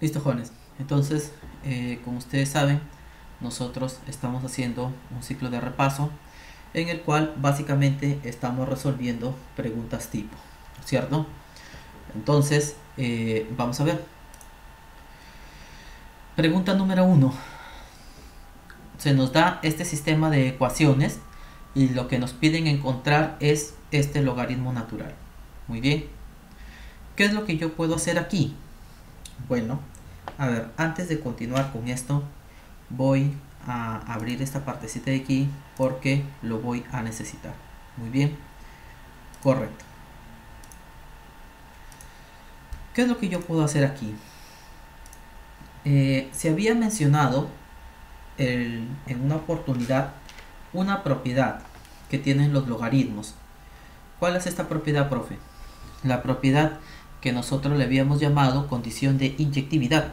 Listo, jóvenes. Entonces, eh, como ustedes saben, nosotros estamos haciendo un ciclo de repaso en el cual básicamente estamos resolviendo preguntas tipo, ¿cierto? Entonces, eh, vamos a ver. Pregunta número uno. Se nos da este sistema de ecuaciones y lo que nos piden encontrar es este logaritmo natural. Muy bien. ¿Qué es lo que yo puedo hacer aquí? Bueno, a ver, antes de continuar con esto, voy a abrir esta partecita de aquí porque lo voy a necesitar. Muy bien, correcto. ¿Qué es lo que yo puedo hacer aquí? Eh, se había mencionado en una oportunidad una propiedad que tienen los logaritmos. ¿Cuál es esta propiedad, profe? La propiedad que nosotros le habíamos llamado condición de inyectividad.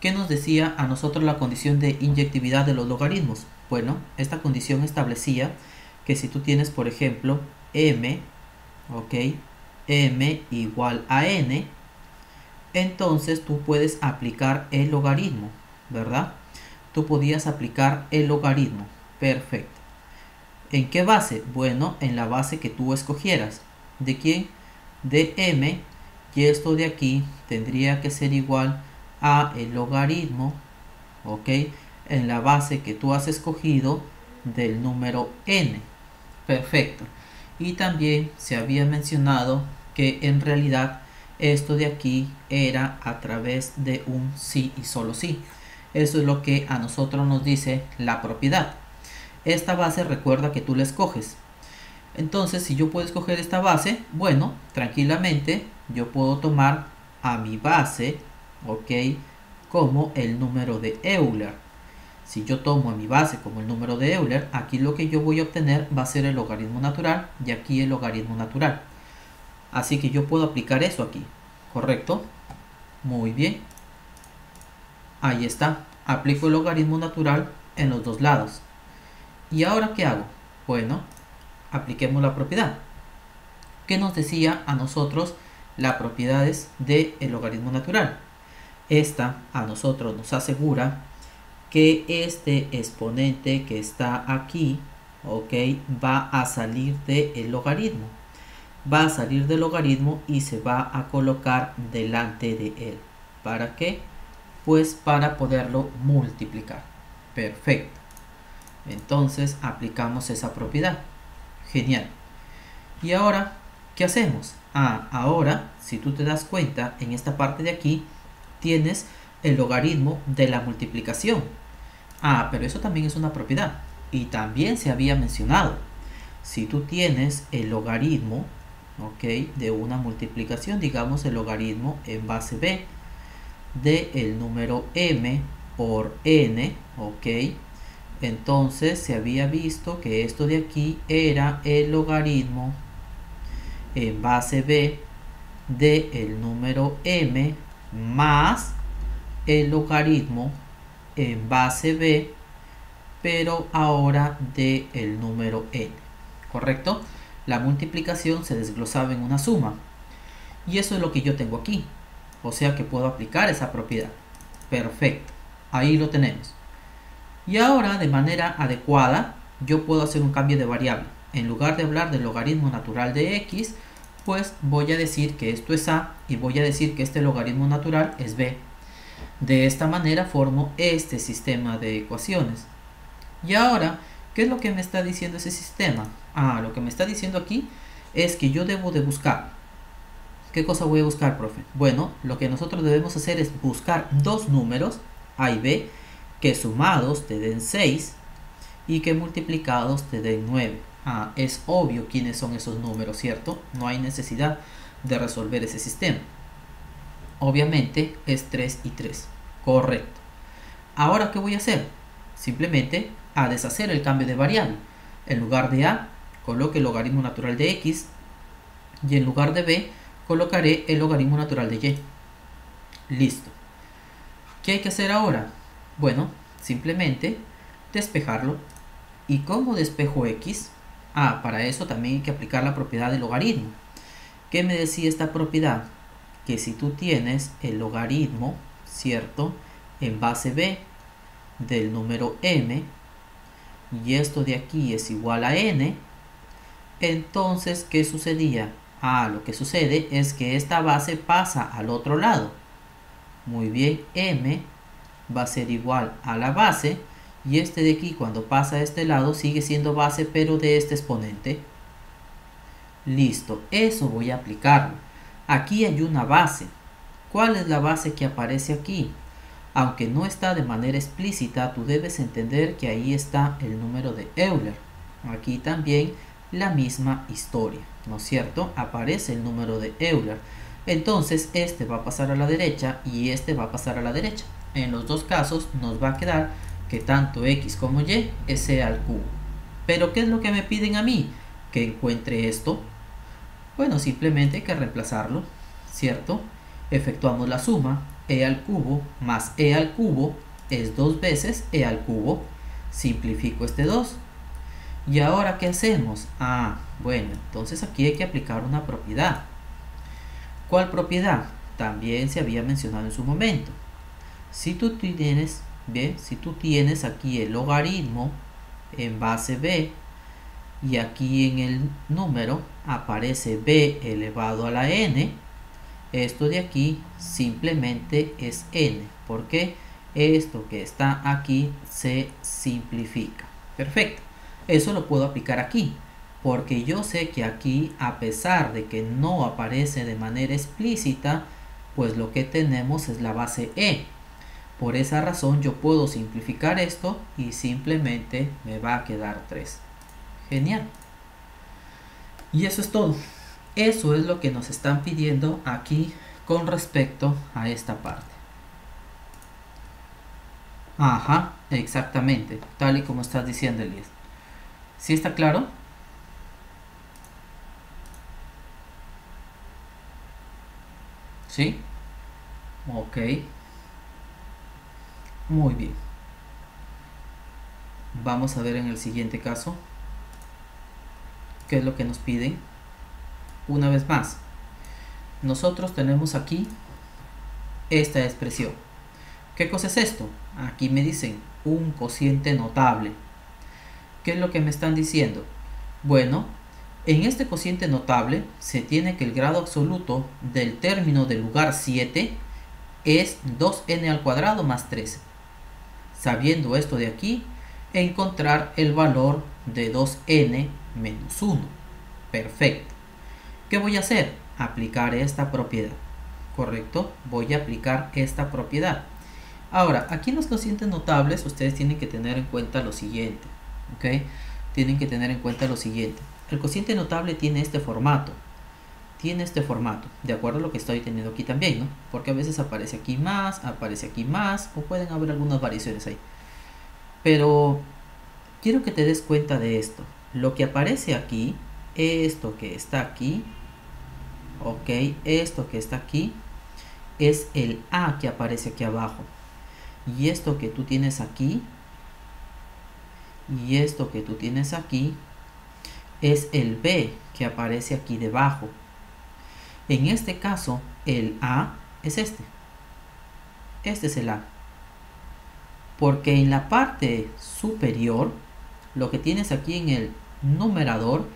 ¿Qué nos decía a nosotros la condición de inyectividad de los logaritmos? Bueno, esta condición establecía que si tú tienes, por ejemplo, m, ok, m igual a n, entonces tú puedes aplicar el logaritmo, ¿verdad? Tú podías aplicar el logaritmo, perfecto. ¿En qué base? Bueno, en la base que tú escogieras. ¿De quién? De m y esto de aquí tendría que ser igual a el logaritmo ok en la base que tú has escogido del número n. Perfecto. Y también se había mencionado que en realidad esto de aquí era a través de un sí y solo sí. Eso es lo que a nosotros nos dice la propiedad. Esta base recuerda que tú la escoges. Entonces si yo puedo escoger esta base bueno tranquilamente yo puedo tomar a mi base, ok, como el número de Euler. Si yo tomo a mi base como el número de Euler, aquí lo que yo voy a obtener va a ser el logaritmo natural y aquí el logaritmo natural. Así que yo puedo aplicar eso aquí, ¿correcto? Muy bien. Ahí está. Aplico el logaritmo natural en los dos lados. ¿Y ahora qué hago? Bueno, apliquemos la propiedad. ¿Qué nos decía a nosotros las propiedades del logaritmo natural. Esta a nosotros nos asegura que este exponente que está aquí, ok, va a salir del logaritmo. Va a salir del logaritmo y se va a colocar delante de él. ¿Para qué? Pues para poderlo multiplicar. Perfecto. Entonces aplicamos esa propiedad. Genial. Y ahora, ¿qué hacemos? Ah, ahora, si tú te das cuenta, en esta parte de aquí tienes el logaritmo de la multiplicación. Ah, pero eso también es una propiedad. Y también se había mencionado. Si tú tienes el logaritmo, de una multiplicación, digamos el logaritmo en base b de el número m por n, ok, entonces se había visto que esto de aquí era el logaritmo en base b de el número m más el logaritmo en base b pero ahora de el número n correcto la multiplicación se desglosaba en una suma. Y eso es lo que yo tengo aquí. O sea que puedo aplicar esa propiedad. Perfecto. Ahí lo tenemos. Y ahora de manera adecuada yo puedo hacer un cambio de variable. En lugar de hablar del logaritmo natural de x pues voy a decir que esto es a y voy a decir que este logaritmo natural es b. De esta manera formo este sistema de ecuaciones. Y ahora, ¿qué es lo que me está diciendo ese sistema? Ah, lo que me está diciendo aquí es que yo debo de buscar. ¿Qué cosa voy a buscar, profe? Bueno, lo que nosotros debemos hacer es buscar dos números, a y b, que sumados te den 6 y que multiplicados te den 9. Ah, es obvio quiénes son esos números, ¿cierto? No hay necesidad de resolver ese sistema. Obviamente es 3 y 3. Correcto. Ahora, ¿qué voy a hacer? Simplemente a deshacer el cambio de variable. En lugar de A, coloque el logaritmo natural de X. Y en lugar de B, colocaré el logaritmo natural de Y. Listo. ¿Qué hay que hacer ahora? Bueno, simplemente despejarlo. ¿Y cómo despejo X? Ah, para eso también hay que aplicar la propiedad del logaritmo. ¿Qué me decía esta propiedad? Que si tú tienes el logaritmo, ¿cierto? En base b del número m y esto de aquí es igual a n, entonces, ¿qué sucedía? Ah, lo que sucede es que esta base pasa al otro lado. Muy bien, m va a ser igual a la base y este de aquí cuando pasa a este lado sigue siendo base pero de este exponente. Listo, eso voy a aplicarlo. Aquí hay una base. ¿Cuál es la base que aparece aquí? Aunque no está de manera explícita, tú debes entender que ahí está el número de Euler. Aquí también la misma historia, ¿no es cierto? Aparece el número de Euler. Entonces este va a pasar a la derecha y este va a pasar a la derecha. En los dos casos nos va a quedar que tanto x como y es e al cubo. Pero ¿qué es lo que me piden a mí? Que encuentre esto. Bueno, simplemente hay que reemplazarlo, ¿cierto? Efectuamos la suma e al cubo más e al cubo es dos veces e al cubo. Simplifico este 2. ¿Y ahora qué hacemos? Ah, bueno, entonces aquí hay que aplicar una propiedad. ¿Cuál propiedad? También se había mencionado en su momento. Si tú tienes, ¿ve? Si tú tienes aquí el logaritmo en base b y aquí en el número aparece b elevado a la n, esto de aquí simplemente es n, porque esto que está aquí se simplifica. Perfecto, eso lo puedo aplicar aquí, porque yo sé que aquí, a pesar de que no aparece de manera explícita, pues lo que tenemos es la base e. Por esa razón yo puedo simplificar esto y simplemente me va a quedar 3. Genial. Y eso es todo. Eso es lo que nos están pidiendo aquí con respecto a esta parte. Ajá, exactamente, tal y como estás diciendo Elías. ¿Sí está claro? ¿Sí? Ok. Muy bien. Vamos a ver en el siguiente caso qué es lo que nos piden una vez más, nosotros tenemos aquí esta expresión. ¿Qué cosa es esto? Aquí me dicen un cociente notable. ¿Qué es lo que me están diciendo? Bueno, en este cociente notable se tiene que el grado absoluto del término del lugar 7 es 2n al cuadrado más 13. Sabiendo esto de aquí, encontrar el valor de 2n menos 1. Perfecto. ¿Qué voy a hacer? Aplicar esta propiedad. ¿Correcto? Voy a aplicar esta propiedad. Ahora, aquí en los cocientes notables ustedes tienen que tener en cuenta lo siguiente. ¿Ok? Tienen que tener en cuenta lo siguiente. El cociente notable tiene este formato. Tiene este formato, de acuerdo a lo que estoy teniendo aquí también, ¿no? Porque a veces aparece aquí más, aparece aquí más, o pueden haber algunas variaciones ahí. Pero quiero que te des cuenta de esto. Lo que aparece aquí, esto que está aquí, ok esto que está aquí es el A que aparece aquí abajo y esto que tú tienes aquí y esto que tú tienes aquí es el B que aparece aquí debajo en este caso el A es este este es el A porque en la parte superior lo que tienes aquí en el numerador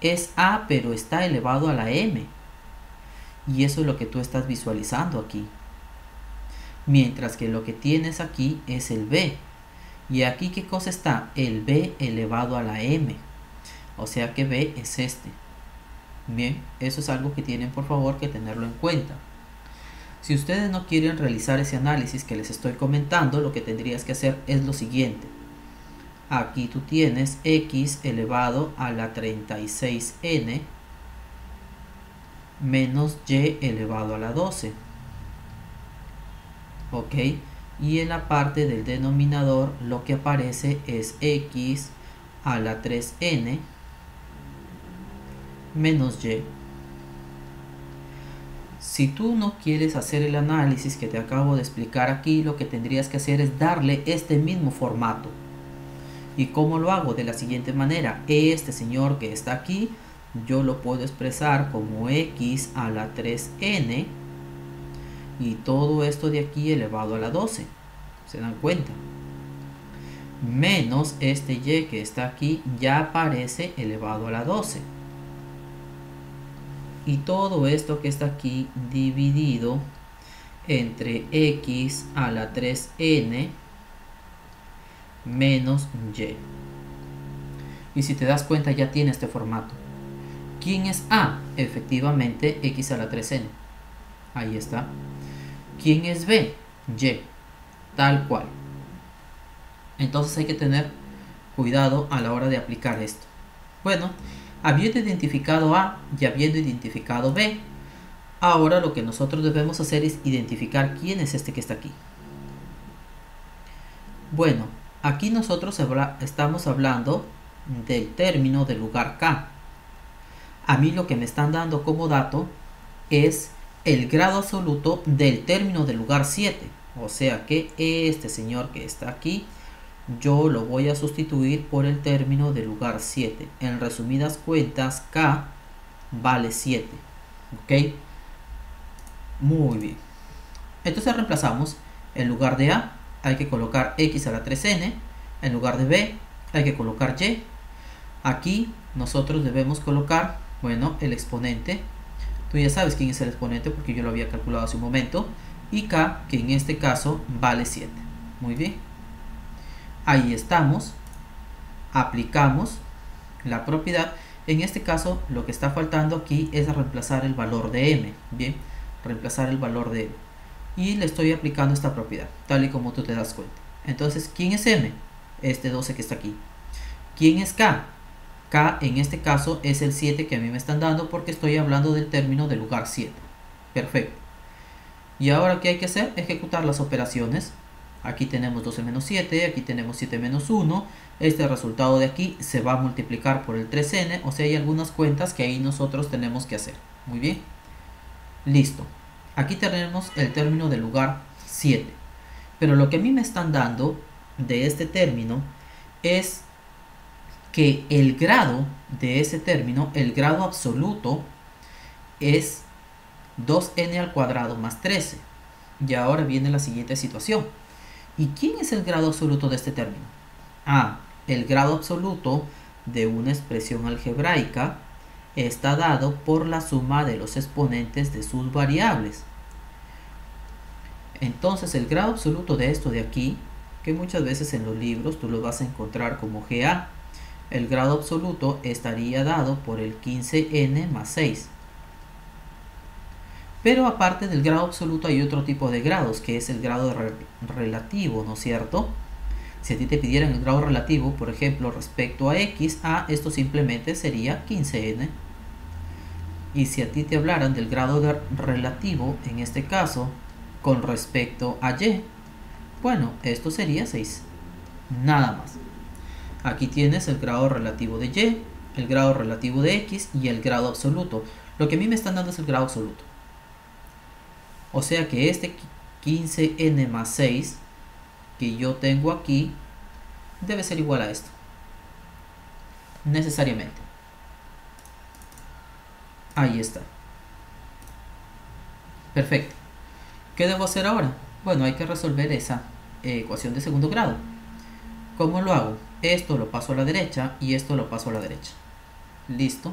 es A pero está elevado a la M y eso es lo que tú estás visualizando aquí. Mientras que lo que tienes aquí es el b. Y aquí qué cosa está? El b elevado a la m. O sea que b es este. Bien, eso es algo que tienen por favor que tenerlo en cuenta. Si ustedes no quieren realizar ese análisis que les estoy comentando, lo que tendrías que hacer es lo siguiente. Aquí tú tienes x elevado a la 36n menos y elevado a la 12 ok y en la parte del denominador lo que aparece es x a la 3n menos y si tú no quieres hacer el análisis que te acabo de explicar aquí lo que tendrías que hacer es darle este mismo formato y cómo lo hago de la siguiente manera este señor que está aquí yo lo puedo expresar como x a la 3n y todo esto de aquí elevado a la 12. ¿Se dan cuenta? Menos este y que está aquí ya aparece elevado a la 12. Y todo esto que está aquí dividido entre x a la 3n menos y. Y si te das cuenta ya tiene este formato. ¿Quién es a? Efectivamente x a la 3n. Ahí está. ¿Quién es b? y. Tal cual. Entonces hay que tener cuidado a la hora de aplicar esto. Bueno, habiendo identificado A y habiendo identificado B, ahora lo que nosotros debemos hacer es identificar quién es este que está aquí. Bueno, aquí nosotros estamos hablando del término del lugar K. A mí lo que me están dando como dato es el grado absoluto del término del lugar 7. O sea que este señor que está aquí yo lo voy a sustituir por el término de lugar 7. En resumidas cuentas, K vale 7. ¿Ok? Muy bien. Entonces reemplazamos en lugar de A hay que colocar X a la 3N. En lugar de B hay que colocar Y. Aquí nosotros debemos colocar, bueno, el exponente. Tú ya sabes quién es el exponente porque yo lo había calculado hace un momento. Y K, que en este caso vale 7. Muy bien ahí estamos, aplicamos la propiedad. En este caso, lo que está faltando aquí es reemplazar el valor de m. Bien, reemplazar el valor de m. Y le estoy aplicando esta propiedad, tal y como tú te das cuenta. Entonces, ¿quién es m? Este 12 que está aquí. ¿Quién es k? k en este caso es el 7 que a mí me están dando porque estoy hablando del término del lugar 7. Perfecto. Y ahora, ¿qué hay que hacer? Ejecutar las operaciones Aquí tenemos 12 menos 7, aquí tenemos 7 menos 1. Este resultado de aquí se va a multiplicar por el 3n, o sea, hay algunas cuentas que ahí nosotros tenemos que hacer. Muy bien. Listo. Aquí tenemos el término del lugar 7. Pero lo que a mí me están dando de este término es que el grado de ese término, el grado absoluto, es 2n al cuadrado más 13. Y ahora viene la siguiente situación ¿Y quién es el grado absoluto de este término? Ah, el grado absoluto de una expresión algebraica está dado por la suma de los exponentes de sus variables. Entonces el grado absoluto de esto de aquí, que muchas veces en los libros tú lo vas a encontrar como GA, el grado absoluto estaría dado por el 15n más 6. Pero aparte del grado absoluto hay otro tipo de grados, que es el grado relativo, ¿no es cierto? Si a ti te pidieran el grado relativo, por ejemplo, respecto a x, a esto simplemente sería 15n. Y si a ti te hablaran del grado relativo, en este caso, con respecto a y, bueno, esto sería 6. Nada más. Aquí tienes el grado relativo de y, el grado relativo de x y el grado absoluto. Lo que a mí me están dando es el grado absoluto. O sea que este 15n más 6 que yo tengo aquí debe ser igual a esto. Necesariamente. Ahí está. Perfecto. ¿Qué debo hacer ahora? Bueno, hay que resolver esa ecuación de segundo grado. ¿Cómo lo hago? Esto lo paso a la derecha y esto lo paso a la derecha. Listo.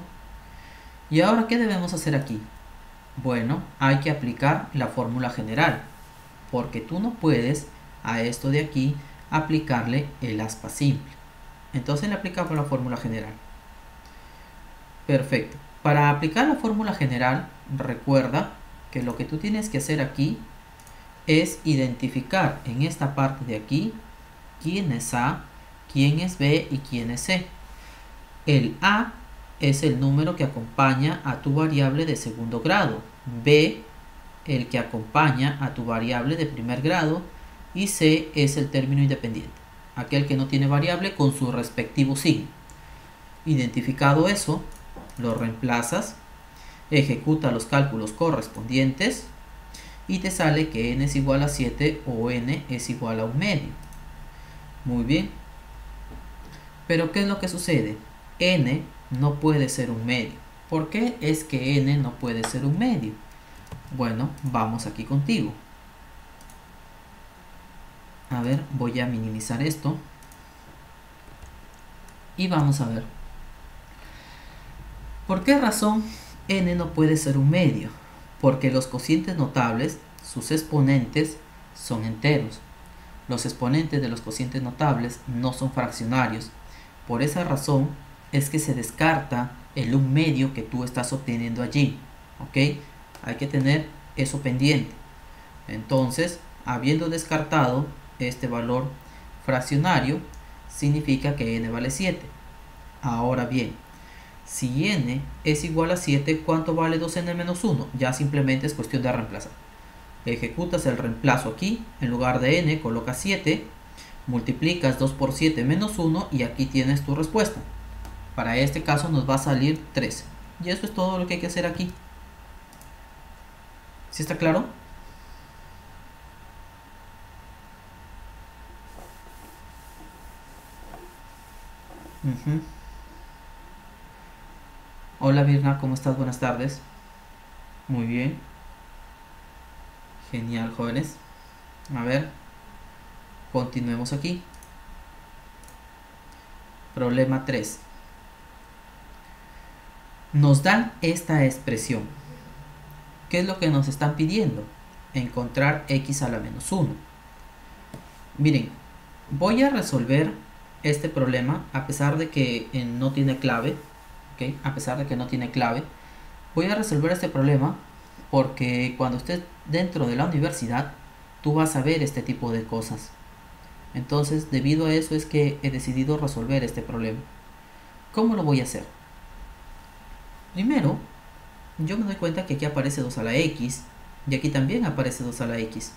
¿Y ahora qué debemos hacer aquí? Bueno, hay que aplicar la fórmula general, porque tú no puedes a esto de aquí aplicarle el aspa simple. Entonces le aplicamos la fórmula general. Perfecto. Para aplicar la fórmula general, recuerda que lo que tú tienes que hacer aquí es identificar en esta parte de aquí quién es A, quién es B y quién es C. El A es el número que acompaña a tu variable de segundo grado, B el que acompaña a tu variable de primer grado y C es el término independiente, aquel que no tiene variable con su respectivo signo. Identificado eso, lo reemplazas, ejecuta los cálculos correspondientes y te sale que n es igual a 7 o n es igual a un medio. Muy bien. Pero ¿qué es lo que sucede? n no puede ser un medio. ¿Por qué es que n no puede ser un medio? Bueno, vamos aquí contigo. A ver, voy a minimizar esto. Y vamos a ver. ¿Por qué razón n no puede ser un medio? Porque los cocientes notables, sus exponentes, son enteros. Los exponentes de los cocientes notables no son fraccionarios. Por esa razón es que se descarta el un medio que tú estás obteniendo allí. ¿Ok? Hay que tener eso pendiente. Entonces, habiendo descartado este valor fraccionario, significa que n vale 7. Ahora bien, si n es igual a 7, ¿cuánto vale 2n menos 1? Ya simplemente es cuestión de reemplazar. Ejecutas el reemplazo aquí, en lugar de n colocas 7, multiplicas 2 por 7 menos 1 y aquí tienes tu respuesta. Para este caso nos va a salir 13. Y eso es todo lo que hay que hacer aquí. ¿Sí está claro? Hola Virna, ¿cómo estás? Buenas tardes. Muy bien. Genial, jóvenes. A ver, continuemos aquí. Problema 3. Nos dan esta expresión. ¿Qué es lo que nos están pidiendo? Encontrar x a la menos 1. Miren, voy a resolver este problema a pesar de que eh, no tiene clave. A pesar de que no tiene clave. Voy a resolver este problema porque cuando estés dentro de la universidad, tú vas a ver este tipo de cosas. Entonces, debido a eso es que he decidido resolver este problema. ¿Cómo lo voy a hacer? Primero, yo me doy cuenta que aquí aparece 2 a la x y aquí también aparece 2 a la x.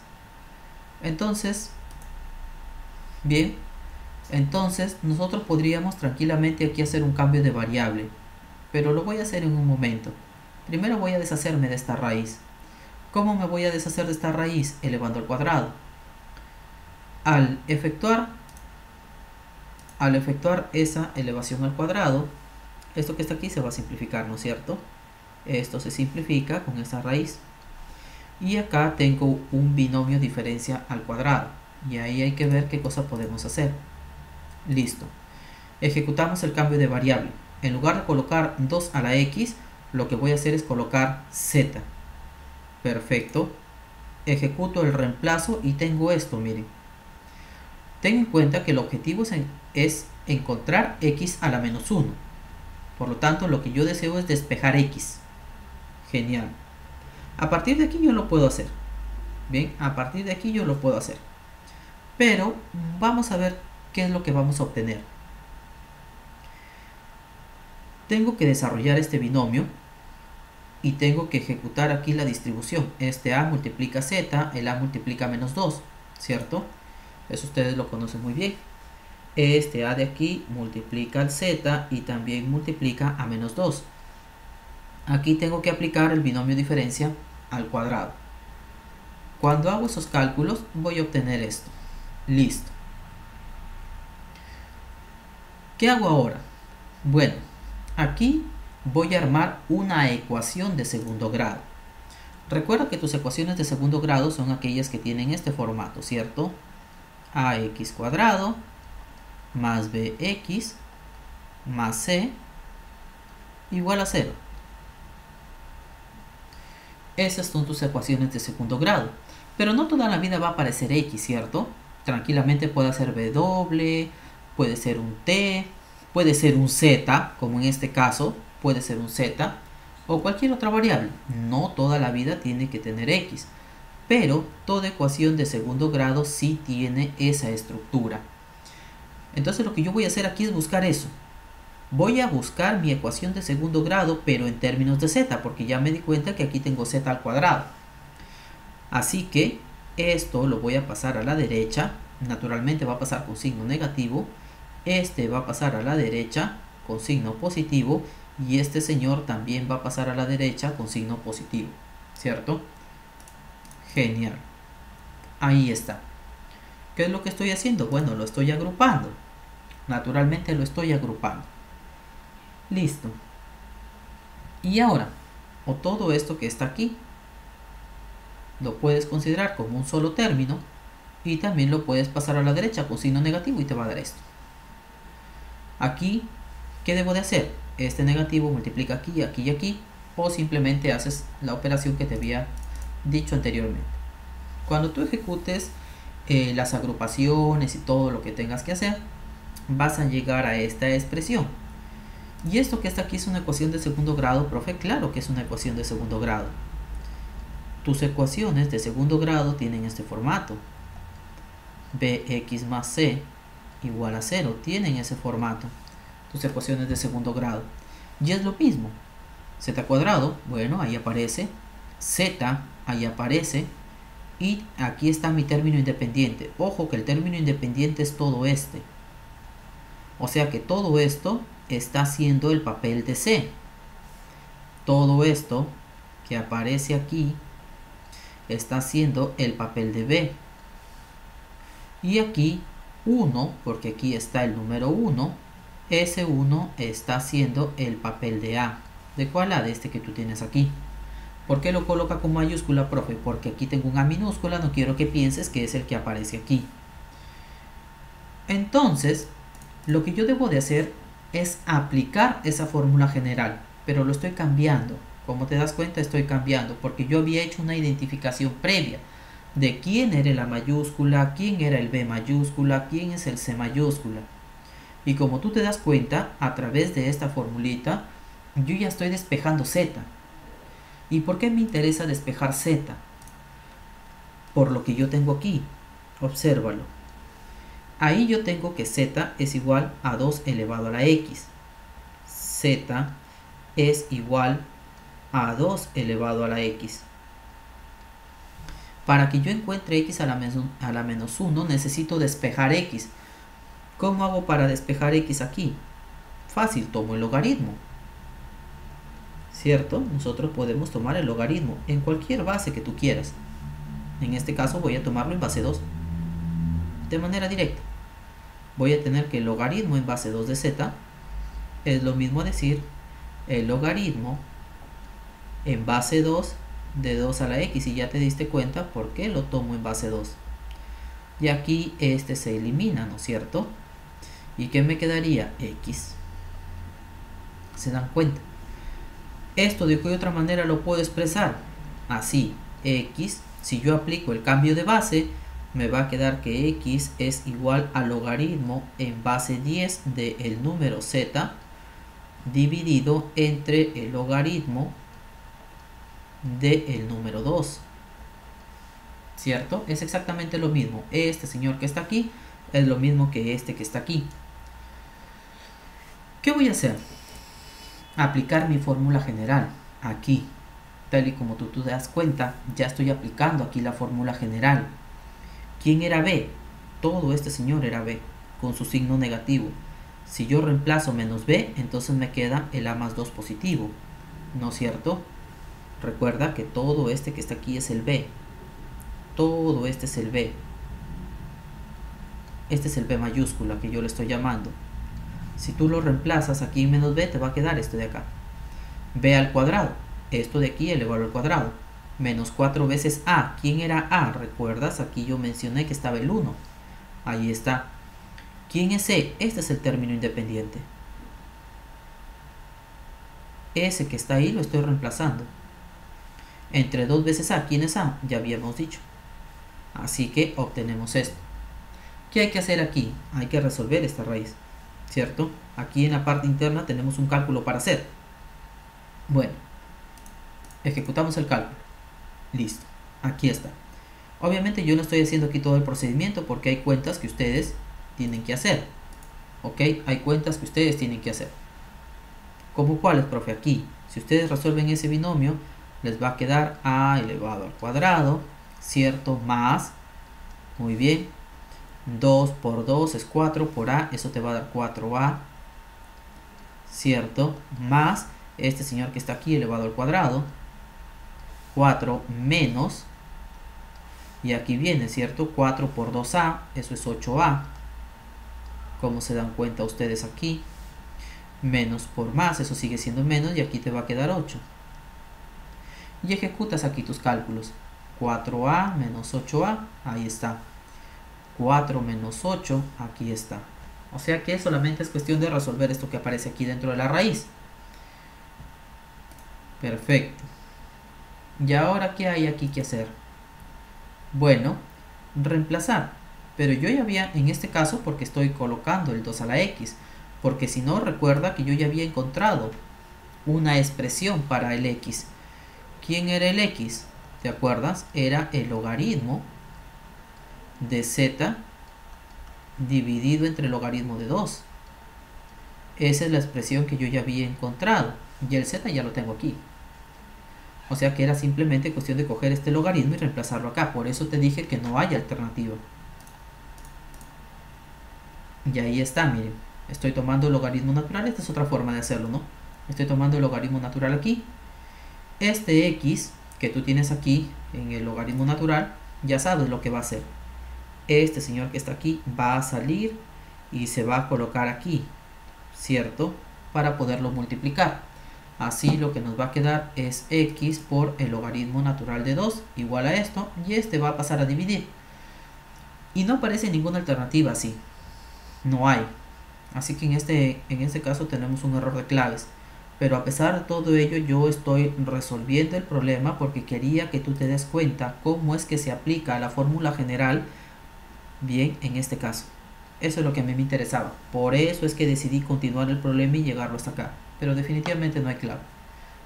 Entonces, bien, entonces nosotros podríamos tranquilamente aquí hacer un cambio de variable, pero lo voy a hacer en un momento. Primero voy a deshacerme de esta raíz. ¿Cómo me voy a deshacer de esta raíz? Elevando al cuadrado. Al efectuar, al efectuar esa elevación al cuadrado, esto que está aquí se va a simplificar, ¿no es cierto? Esto se simplifica con esta raíz. Y acá tengo un binomio diferencia al cuadrado. Y ahí hay que ver qué cosa podemos hacer. Listo. Ejecutamos el cambio de variable. En lugar de colocar 2 a la x, lo que voy a hacer es colocar z. Perfecto. Ejecuto el reemplazo y tengo esto, miren. Ten en cuenta que el objetivo es encontrar x a la menos 1. Por lo tanto, lo que yo deseo es despejar x. Genial. A partir de aquí yo lo puedo hacer. Bien, a partir de aquí yo lo puedo hacer. Pero vamos a ver qué es lo que vamos a obtener. Tengo que desarrollar este binomio y tengo que ejecutar aquí la distribución. Este A multiplica Z, el A multiplica menos 2, ¿cierto? Eso ustedes lo conocen muy bien. Este A de aquí multiplica al Z y también multiplica a menos 2. Aquí tengo que aplicar el binomio diferencia al cuadrado. Cuando hago esos cálculos voy a obtener esto. Listo. ¿Qué hago ahora? Bueno, aquí voy a armar una ecuación de segundo grado. Recuerda que tus ecuaciones de segundo grado son aquellas que tienen este formato, ¿cierto? ax cuadrado más bx más c igual a 0. Esas son tus ecuaciones de segundo grado. Pero no toda la vida va a aparecer x, ¿cierto? Tranquilamente puede ser w, puede ser un t, puede ser un z, como en este caso, puede ser un z, o cualquier otra variable. No toda la vida tiene que tener x, pero toda ecuación de segundo grado sí tiene esa estructura. Entonces lo que yo voy a hacer aquí es buscar eso. Voy a buscar mi ecuación de segundo grado, pero en términos de z, porque ya me di cuenta que aquí tengo z al cuadrado. Así que esto lo voy a pasar a la derecha, naturalmente va a pasar con signo negativo, este va a pasar a la derecha con signo positivo y este señor también va a pasar a la derecha con signo positivo, ¿cierto? Genial. Ahí está. ¿Qué es lo que estoy haciendo? Bueno, lo estoy agrupando. Naturalmente lo estoy agrupando. Listo. Y ahora, o todo esto que está aquí, lo puedes considerar como un solo término y también lo puedes pasar a la derecha con signo negativo y te va a dar esto. Aquí, ¿qué debo de hacer? Este negativo multiplica aquí, aquí y aquí o simplemente haces la operación que te había dicho anteriormente. Cuando tú ejecutes las agrupaciones y todo lo que tengas que hacer, vas a llegar a esta expresión. Y esto que está aquí es una ecuación de segundo grado, profe, claro que es una ecuación de segundo grado. Tus ecuaciones de segundo grado tienen este formato. bx más c igual a 0, tienen ese formato. Tus ecuaciones de segundo grado. Y es lo mismo. z cuadrado, bueno, ahí aparece. z, ahí aparece. Y aquí está mi término independiente. Ojo que el término independiente es todo este. O sea que todo esto está haciendo el papel de C. Todo esto que aparece aquí está haciendo el papel de B. Y aquí 1, porque aquí está el número 1, ese 1 está haciendo el papel de A. ¿De cuál A? De este que tú tienes aquí. ¿Por qué lo coloca con mayúscula, profe? Porque aquí tengo un A minúscula, no quiero que pienses que es el que aparece aquí. Entonces, lo que yo debo de hacer es aplicar esa fórmula general, pero lo estoy cambiando. Como te das cuenta, estoy cambiando porque yo había hecho una identificación previa de quién era la mayúscula, quién era el B mayúscula, quién es el C mayúscula. Y como tú te das cuenta, a través de esta formulita, yo ya estoy despejando Z. ¿Y por qué me interesa despejar Z? Por lo que yo tengo aquí. Obsérvalo. Ahí yo tengo que Z es igual a 2 elevado a la X. Z es igual a 2 elevado a la x. Para que yo encuentre x a la, menos, a la menos 1 necesito despejar x. ¿Cómo hago para despejar x aquí? Fácil, tomo el logaritmo. ¿Cierto? Nosotros podemos tomar el logaritmo en cualquier base que tú quieras. En este caso voy a tomarlo en base 2. De manera directa. Voy a tener que el logaritmo en base 2 de z es lo mismo decir el logaritmo en base 2 de 2 a la x y ya te diste cuenta por qué lo tomo en base 2 y aquí este se elimina ¿no es cierto? y qué me quedaría x se dan cuenta esto de qué otra manera lo puedo expresar así x si yo aplico el cambio de base me va a quedar que x es igual al logaritmo en base 10 del número z dividido entre el logaritmo del el número 2. ¿Cierto? Es exactamente lo mismo. Este señor que está aquí es lo mismo que este que está aquí. ¿Qué voy a hacer? Aplicar mi fórmula general aquí. Tal y como tú, te das cuenta, ya estoy aplicando aquí la fórmula general. ¿Quién era B? Todo este señor era B, con su signo negativo. Si yo reemplazo menos B, entonces me queda el A más 2 positivo. ¿No es cierto? Recuerda que todo este que está aquí es el B. Todo este es el B. Este es el B mayúscula que yo le estoy llamando. Si tú lo reemplazas aquí en menos B, te va a quedar esto de acá. B al cuadrado. Esto de aquí elevado al cuadrado. Menos 4 veces A. ¿Quién era A? ¿Recuerdas? Aquí yo mencioné que estaba el 1. Ahí está. ¿Quién es E? Este es el término independiente. Ese que está ahí lo estoy reemplazando entre dos veces a. ¿Quién es a? Ya habíamos dicho. Así que obtenemos esto. ¿Qué hay que hacer aquí? Hay que resolver esta raíz, ¿cierto? Aquí en la parte interna tenemos un cálculo para hacer. Bueno, ejecutamos el cálculo. Listo, aquí está. Obviamente yo no estoy haciendo aquí todo el procedimiento porque hay cuentas que ustedes tienen que hacer. ¿Ok? Hay cuentas que ustedes tienen que hacer. ¿Cómo cuáles, profe? Aquí. Si ustedes resuelven ese binomio, les va a quedar a elevado al cuadrado, ¿cierto? Más, muy bien, 2 por 2 es 4 por a, eso te va a dar 4a, ¿cierto? Más este señor que está aquí elevado al cuadrado, 4 menos, y aquí viene, ¿cierto? 4 por 2a, eso es 8a, como se dan cuenta ustedes aquí, menos por más, eso sigue siendo menos, y aquí te va a quedar 8 y ejecutas aquí tus cálculos. 4a menos 8a, ahí está. 4 menos 8, aquí está. O sea que solamente es cuestión de resolver esto que aparece aquí dentro de la raíz. Perfecto. ¿Y ahora qué hay aquí que hacer? Bueno, reemplazar. Pero yo ya había, en este caso, porque estoy colocando el 2 a la x. Porque si no, recuerda que yo ya había encontrado una expresión para el x. ¿Quién era el x? ¿Te acuerdas? Era el logaritmo de z dividido entre el logaritmo de 2. Esa es la expresión que yo ya había encontrado. Y el z ya lo tengo aquí. O sea que era simplemente cuestión de coger este logaritmo y reemplazarlo acá. Por eso te dije que no hay alternativa. Y ahí está, miren. Estoy tomando el logaritmo natural. Esta es otra forma de hacerlo, ¿no? Estoy tomando el logaritmo natural aquí. Este x que tú tienes aquí en el logaritmo natural, ya sabes lo que va a hacer. Este señor que está aquí va a salir y se va a colocar aquí, ¿cierto? Para poderlo multiplicar. Así lo que nos va a quedar es x por el logaritmo natural de 2 igual a esto y este va a pasar a dividir. Y no aparece ninguna alternativa así. No hay. Así que en este, en este caso tenemos un error de claves. Pero a pesar de todo ello yo estoy resolviendo el problema porque quería que tú te des cuenta cómo es que se aplica la fórmula general bien en este caso. Eso es lo que a mí me interesaba. Por eso es que decidí continuar el problema y llegarlo hasta acá. Pero definitivamente no hay clave.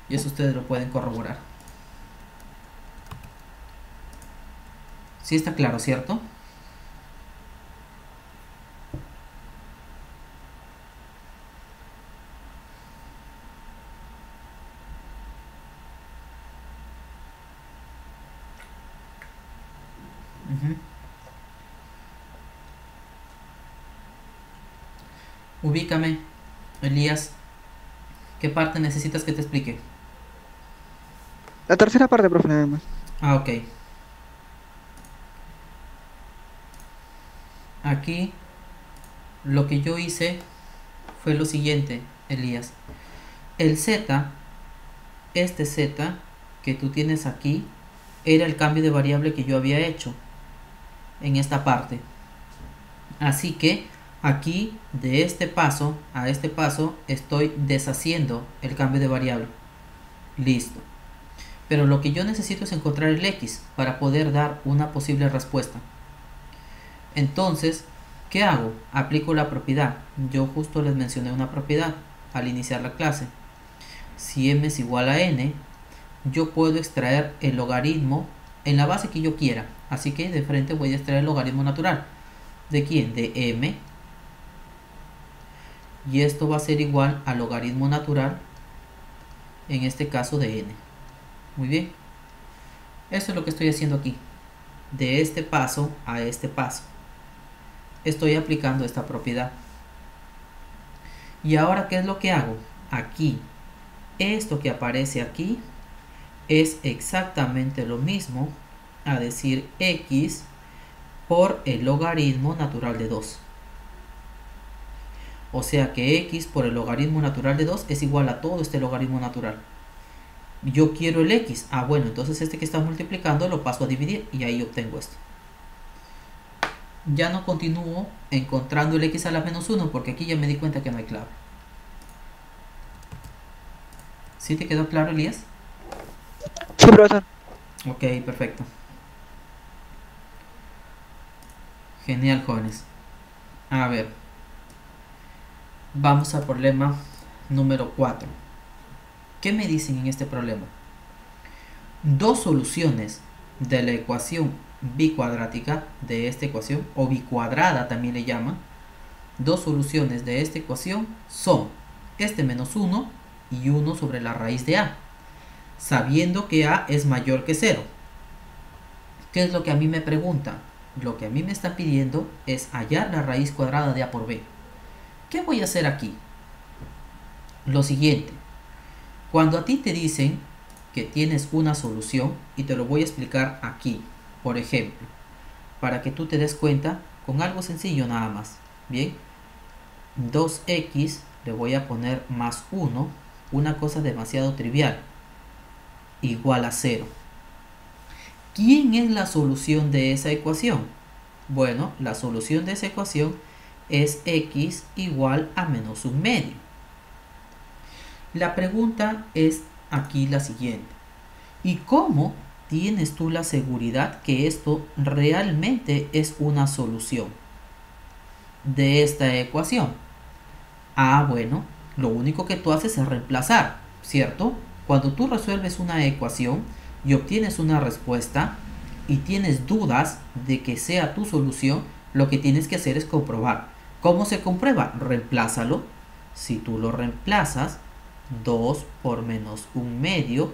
Y eso ustedes lo pueden corroborar. Sí está claro, ¿cierto? Ubícame, Elías. ¿Qué parte necesitas que te explique? La tercera parte, profe, nada más. Ah, ok. Aquí lo que yo hice fue lo siguiente, Elías. El z, este z que tú tienes aquí, era el cambio de variable que yo había hecho en esta parte. Así que aquí de este paso a este paso estoy deshaciendo el cambio de variable. Listo. Pero lo que yo necesito es encontrar el x para poder dar una posible respuesta. Entonces, ¿qué hago? Aplico la propiedad. Yo justo les mencioné una propiedad al iniciar la clase. Si m es igual a n, yo puedo extraer el logaritmo en la base que yo quiera. Así que de frente voy a extraer el logaritmo natural. ¿De quién? De m. Y esto va a ser igual al logaritmo natural, en este caso de n. Muy bien. Eso es lo que estoy haciendo aquí. De este paso a este paso. Estoy aplicando esta propiedad. Y ahora, ¿qué es lo que hago? Aquí. Esto que aparece aquí es exactamente lo mismo a decir x por el logaritmo natural de 2. O sea que x por el logaritmo natural de 2 es igual a todo este logaritmo natural. Yo quiero el x. Ah, bueno, entonces este que está multiplicando lo paso a dividir y ahí obtengo esto. Ya no continúo encontrando el x a la menos 1 porque aquí ya me di cuenta que no hay clave. ¿Sí te quedó claro, Elías? Sí, profesor. Ok, perfecto. Genial, jóvenes. A ver. Vamos al problema número 4. ¿Qué me dicen en este problema? Dos soluciones de la ecuación bicuadrática de esta ecuación, o bicuadrada también le llaman, dos soluciones de esta ecuación son este menos 1 y 1 sobre la raíz de a sabiendo que A es mayor que 0. ¿Qué es lo que a mí me pregunta? Lo que a mí me está pidiendo es hallar la raíz cuadrada de A por B. ¿Qué voy a hacer aquí? Lo siguiente. Cuando a ti te dicen que tienes una solución, y te lo voy a explicar aquí, por ejemplo, para que tú te des cuenta con algo sencillo nada más. Bien, 2x le voy a poner más 1, una cosa demasiado trivial igual a 0. ¿Quién es la solución de esa ecuación? Bueno, la solución de esa ecuación es x igual a menos un medio. La pregunta es aquí la siguiente. ¿Y cómo tienes tú la seguridad que esto realmente es una solución de esta ecuación? Ah, bueno, lo único que tú haces es reemplazar, ¿cierto? Cuando tú resuelves una ecuación y obtienes una respuesta y tienes dudas de que sea tu solución, lo que tienes que hacer es comprobar. ¿Cómo se comprueba? Reemplázalo. Si tú lo reemplazas, 2 por menos un medio,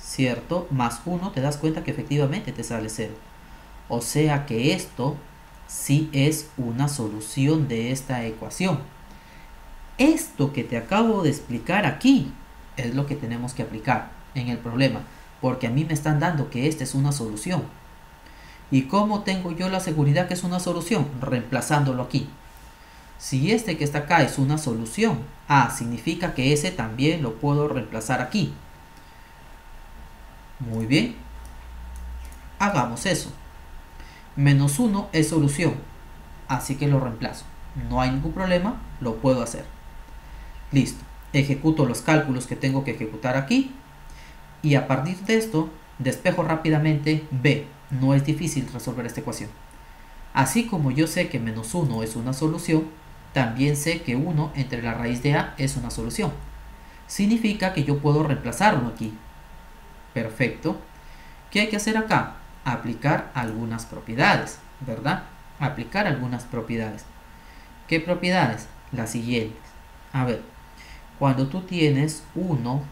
¿cierto? Más 1, te das cuenta que efectivamente te sale 0. O sea que esto sí es una solución de esta ecuación. Esto que te acabo de explicar aquí es lo que tenemos que aplicar en el problema, porque a mí me están dando que esta es una solución. ¿Y cómo tengo yo la seguridad que es una solución? Reemplazándolo aquí. Si este que está acá es una solución, ah, significa que ese también lo puedo reemplazar aquí. Muy bien. Hagamos eso. Menos 1 es solución, así que lo reemplazo. No hay ningún problema, lo puedo hacer. Listo. Ejecuto los cálculos que tengo que ejecutar aquí. Y a partir de esto, despejo rápidamente B. No es difícil resolver esta ecuación. Así como yo sé que menos 1 es una solución, también sé que 1 entre la raíz de A es una solución. Significa que yo puedo reemplazarlo aquí. Perfecto. ¿Qué hay que hacer acá? Aplicar algunas propiedades, ¿verdad? Aplicar algunas propiedades. ¿Qué propiedades? Las siguientes. A ver, cuando tú tienes 1,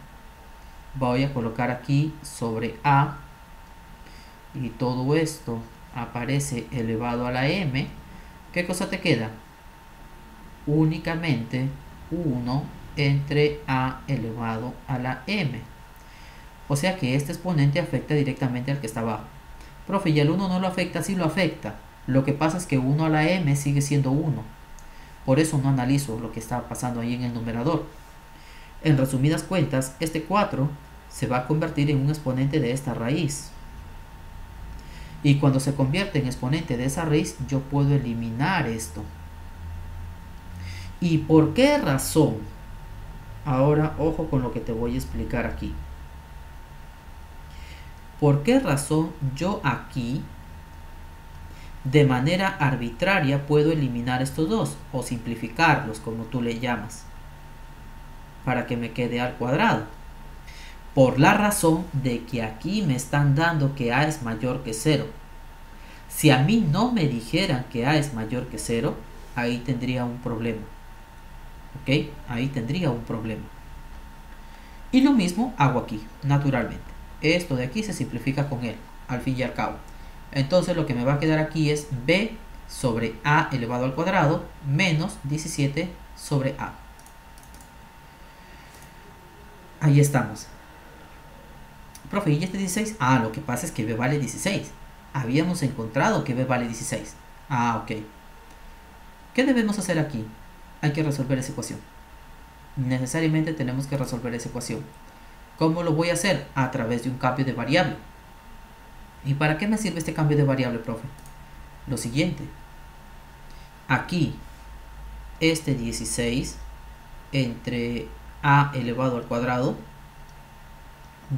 voy a colocar aquí sobre A y todo esto aparece elevado a la M, ¿qué cosa te queda? Únicamente 1 entre A elevado a la M. O sea que este exponente afecta directamente al que está abajo. Profe, y el 1 no lo afecta, sí lo afecta. Lo que pasa es que 1 a la M sigue siendo 1. Por eso no analizo lo que está pasando ahí en el numerador. En resumidas cuentas, este 4 se va a convertir en un exponente de esta raíz. Y cuando se convierte en exponente de esa raíz, yo puedo eliminar esto. ¿Y por qué razón? Ahora, ojo con lo que te voy a explicar aquí. ¿Por qué razón yo aquí, de manera arbitraria, puedo eliminar estos dos? O simplificarlos, como tú le llamas para que me quede al cuadrado. Por la razón de que aquí me están dando que A es mayor que 0. Si a mí no me dijeran que A es mayor que 0, ahí tendría un problema. ¿Ok? Ahí tendría un problema. Y lo mismo hago aquí, naturalmente. Esto de aquí se simplifica con él, al fin y al cabo. Entonces lo que me va a quedar aquí es B sobre A elevado al cuadrado menos 17 sobre A. Ahí estamos. Profe, ¿y este 16? Ah, lo que pasa es que B vale 16. Habíamos encontrado que B vale 16. Ah, ok. ¿Qué debemos hacer aquí? Hay que resolver esa ecuación. Necesariamente tenemos que resolver esa ecuación. ¿Cómo lo voy a hacer? A través de un cambio de variable. ¿Y para qué me sirve este cambio de variable, profe? Lo siguiente. Aquí, este 16 entre a elevado al cuadrado,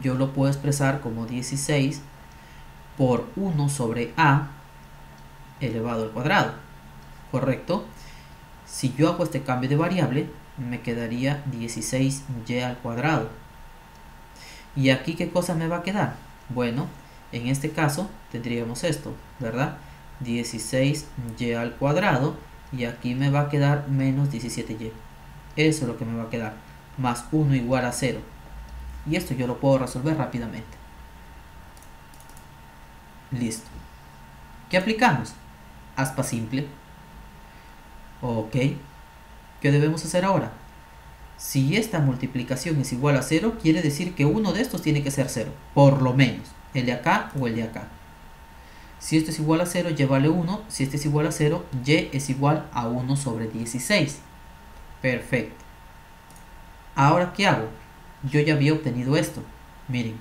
yo lo puedo expresar como 16 por 1 sobre a elevado al cuadrado. ¿Correcto? Si yo hago este cambio de variable, me quedaría 16y al cuadrado. ¿Y aquí qué cosa me va a quedar? Bueno, en este caso tendríamos esto, ¿verdad? 16y al cuadrado y aquí me va a quedar menos 17y. Eso es lo que me va a quedar más 1 igual a 0. Y esto yo lo puedo resolver rápidamente. Listo. ¿Qué aplicamos? Aspa simple. Ok. ¿Qué debemos hacer ahora? Si esta multiplicación es igual a 0, quiere decir que uno de estos tiene que ser 0. Por lo menos. El de acá o el de acá. Si esto es igual a 0, y vale 1. Si este es igual a 0, y es igual a 1 sobre 16. Perfecto. Ahora, ¿qué hago? Yo ya había obtenido esto. Miren,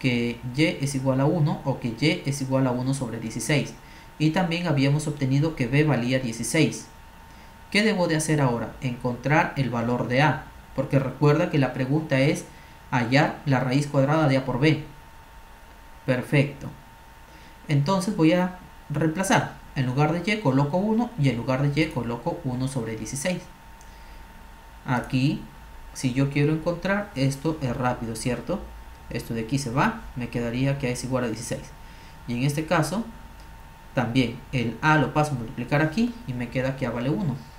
que y es igual a 1 o que y es igual a 1 sobre 16. Y también habíamos obtenido que b valía 16. ¿Qué debo de hacer ahora? Encontrar el valor de a. Porque recuerda que la pregunta es hallar la raíz cuadrada de a por b. Perfecto. Entonces voy a reemplazar. En lugar de y coloco 1 y en lugar de y coloco 1 sobre 16. Aquí, si yo quiero encontrar, esto es rápido, ¿cierto? Esto de aquí se va, me quedaría que a es igual a 16. Y en este caso, también el a lo paso a multiplicar aquí y me queda que a vale 1.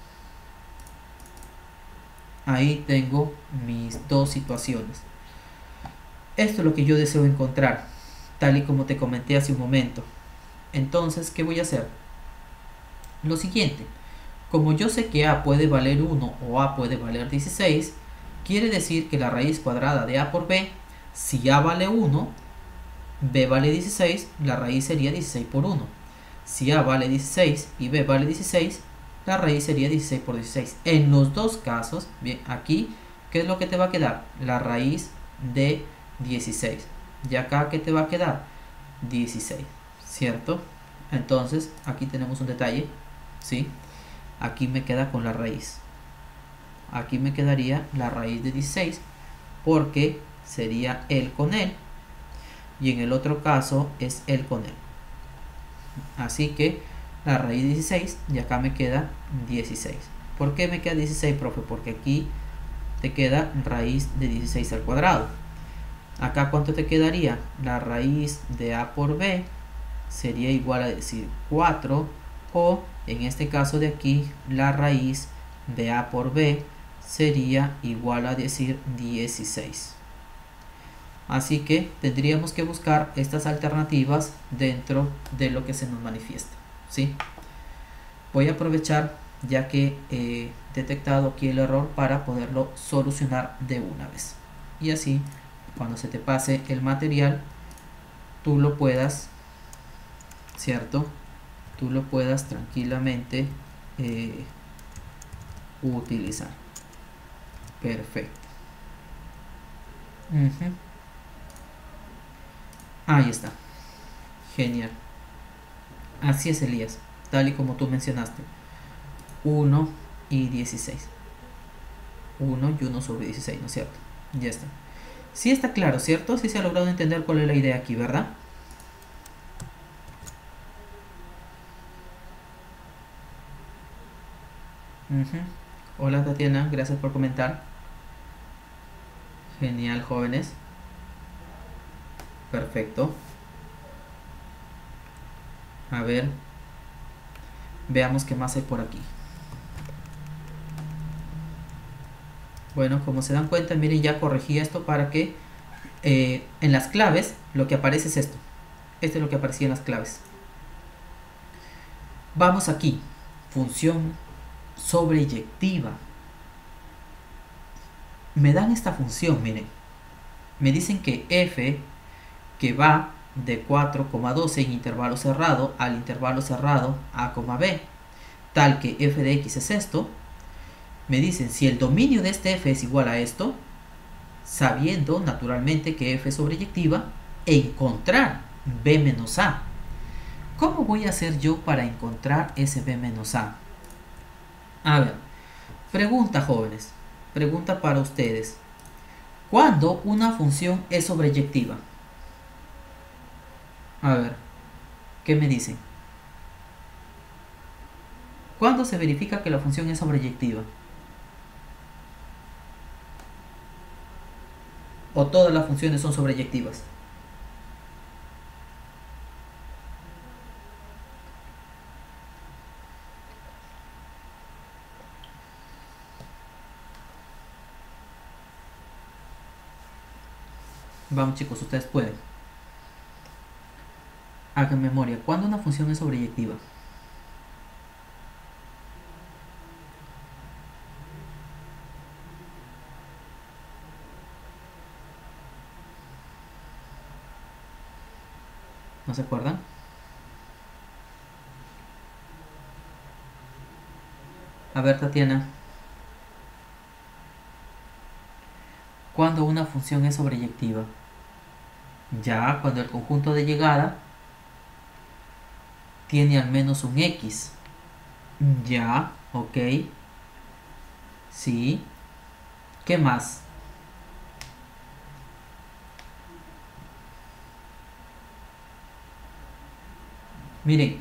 Ahí tengo mis dos situaciones. Esto es lo que yo deseo encontrar, tal y como te comenté hace un momento. Entonces, ¿qué voy a hacer? Lo siguiente, como yo sé que a puede valer 1 o a puede valer 16, quiere decir que la raíz cuadrada de a por b, si a vale 1, b vale 16, la raíz sería 16 por 1. Si a vale 16 y b vale 16, la raíz sería 16 por 16. En los dos casos, bien, aquí, ¿qué es lo que te va a quedar? La raíz de 16. Y acá, ¿qué te va a quedar? 16, ¿cierto? Entonces, aquí tenemos un detalle, ¿sí? Aquí me queda con la raíz. Aquí me quedaría la raíz de 16, porque sería el con él. Y en el otro caso es el con él. Así que la raíz de 16 y acá me queda 16. ¿Por qué me queda 16, profe? Porque aquí te queda raíz de 16 al cuadrado. Acá cuánto te quedaría? La raíz de a por b sería igual a decir 4 o en este caso de aquí la raíz de a por b sería igual a decir 16. Así que tendríamos que buscar estas alternativas dentro de lo que se nos manifiesta. ¿Sí? Voy a aprovechar ya que he detectado aquí el error para poderlo solucionar de una vez. Y así, cuando se te pase el material, tú lo puedas, ¿cierto? Tú lo puedas tranquilamente eh, utilizar. Perfecto. Ahí está. Genial. Así es, Elías, tal y como tú mencionaste. 1 y 16. 1 y 1 sobre 16, ¿no es cierto? Ya está. Sí está claro, ¿cierto? Sí se ha logrado entender cuál es la idea aquí, ¿verdad? Hola Tatiana, gracias por comentar. Genial, jóvenes. Perfecto. A ver. Veamos qué más hay por aquí. Bueno, como se dan cuenta, miren, ya corregí esto para que eh, en las claves lo que aparece es esto. Esto es lo que aparecía en las claves. Vamos aquí. Función sobreyectiva. Me dan esta función, miren. Me dicen que f que va de 4,12 en intervalo cerrado al intervalo cerrado a, b, tal que f de x es esto, me dicen si el dominio de este f es igual a esto, sabiendo naturalmente que f es sobreyectiva, encontrar b menos a. ¿Cómo voy a hacer yo para encontrar ese b menos a? A ver, pregunta jóvenes, pregunta para ustedes. ¿Cuándo una función es sobreyectiva? A ver, ¿qué me dicen? ¿Cuándo se verifica que la función es sobreyectiva? ¿O todas las funciones son sobreyectivas? Vamos chicos, ustedes pueden. Hagan memoria. ¿Cuándo una función es sobreyectiva? ¿No se acuerdan? A ver, Tatiana. ¿Cuándo una función es sobreyectiva? Ya cuando el conjunto de llegada tiene al menos un X. Ya, ok. Sí. ¿Qué más? Miren,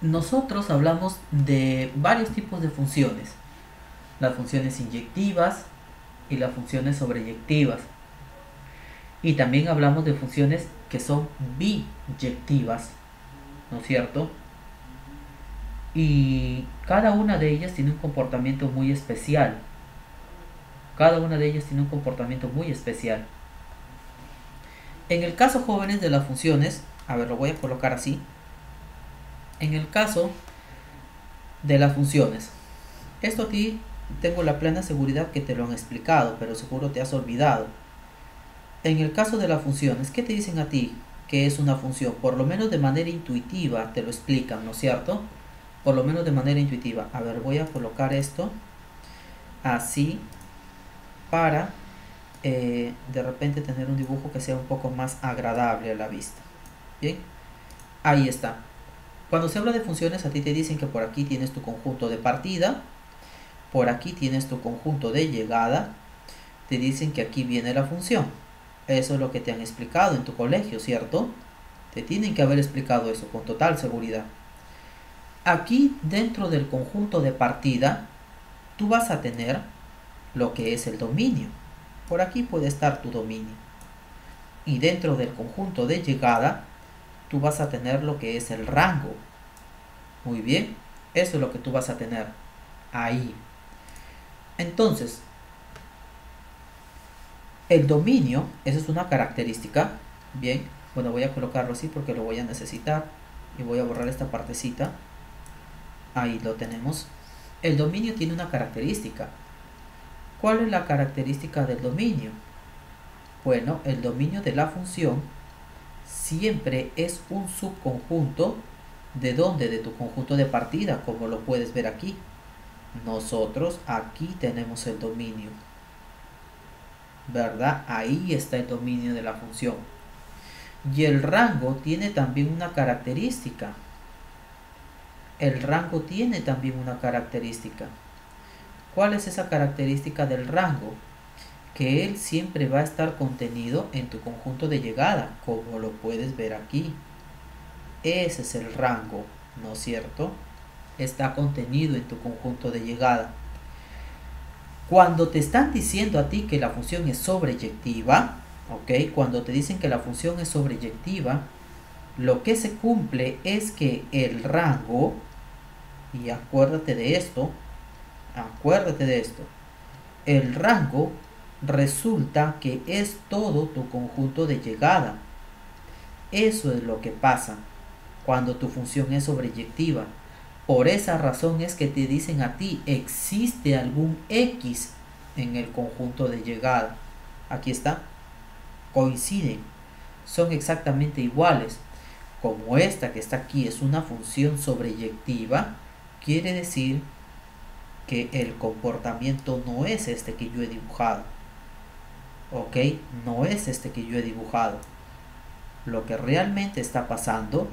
nosotros hablamos de varios tipos de funciones. Las funciones inyectivas y las funciones sobreyectivas. Y también hablamos de funciones que son biyectivas, ¿no es cierto? Y cada una de ellas tiene un comportamiento muy especial. Cada una de ellas tiene un comportamiento muy especial. En el caso jóvenes de las funciones, a ver, lo voy a colocar así. En el caso de las funciones, esto a ti tengo la plena seguridad que te lo han explicado, pero seguro te has olvidado. En el caso de las funciones, ¿qué te dicen a ti que es una función? Por lo menos de manera intuitiva te lo explican, ¿no es cierto? Por lo menos de manera intuitiva. A ver, voy a colocar esto así para eh, de repente tener un dibujo que sea un poco más agradable a la vista. Bien, ahí está. Cuando se habla de funciones, a ti te dicen que por aquí tienes tu conjunto de partida, por aquí tienes tu conjunto de llegada, te dicen que aquí viene la función. Eso es lo que te han explicado en tu colegio, ¿cierto? Te tienen que haber explicado eso con total seguridad. Aquí dentro del conjunto de partida, tú vas a tener lo que es el dominio. Por aquí puede estar tu dominio. Y dentro del conjunto de llegada, tú vas a tener lo que es el rango. Muy bien, eso es lo que tú vas a tener ahí. Entonces, el dominio, esa es una característica. Bien, bueno, voy a colocarlo así porque lo voy a necesitar. Y voy a borrar esta partecita. Ahí lo tenemos. El dominio tiene una característica. ¿Cuál es la característica del dominio? Bueno, el dominio de la función siempre es un subconjunto de donde de tu conjunto de partida, como lo puedes ver aquí. Nosotros aquí tenemos el dominio. ¿Verdad? Ahí está el dominio de la función. Y el rango tiene también una característica. El rango tiene también una característica. ¿Cuál es esa característica del rango? que él siempre va a estar contenido en tu conjunto de llegada, como lo puedes ver aquí. Ese es el rango, ¿no es cierto? Está contenido en tu conjunto de llegada. Cuando te están diciendo a ti que la función es sobreyectiva, ¿ok? Cuando te dicen que la función es sobreyectiva, lo que se cumple es que el rango, y acuérdate de esto, acuérdate de esto, el rango resulta que es todo tu conjunto de llegada. Eso es lo que pasa cuando tu función es sobreyectiva. Por esa razón es que te dicen a ti, existe algún X en el conjunto de llegada. Aquí está. Coinciden. Son exactamente iguales. Como esta que está aquí es una función sobreyectiva, quiere decir que el comportamiento no es este que yo he dibujado ok, no es este que yo he dibujado. Lo que realmente está pasando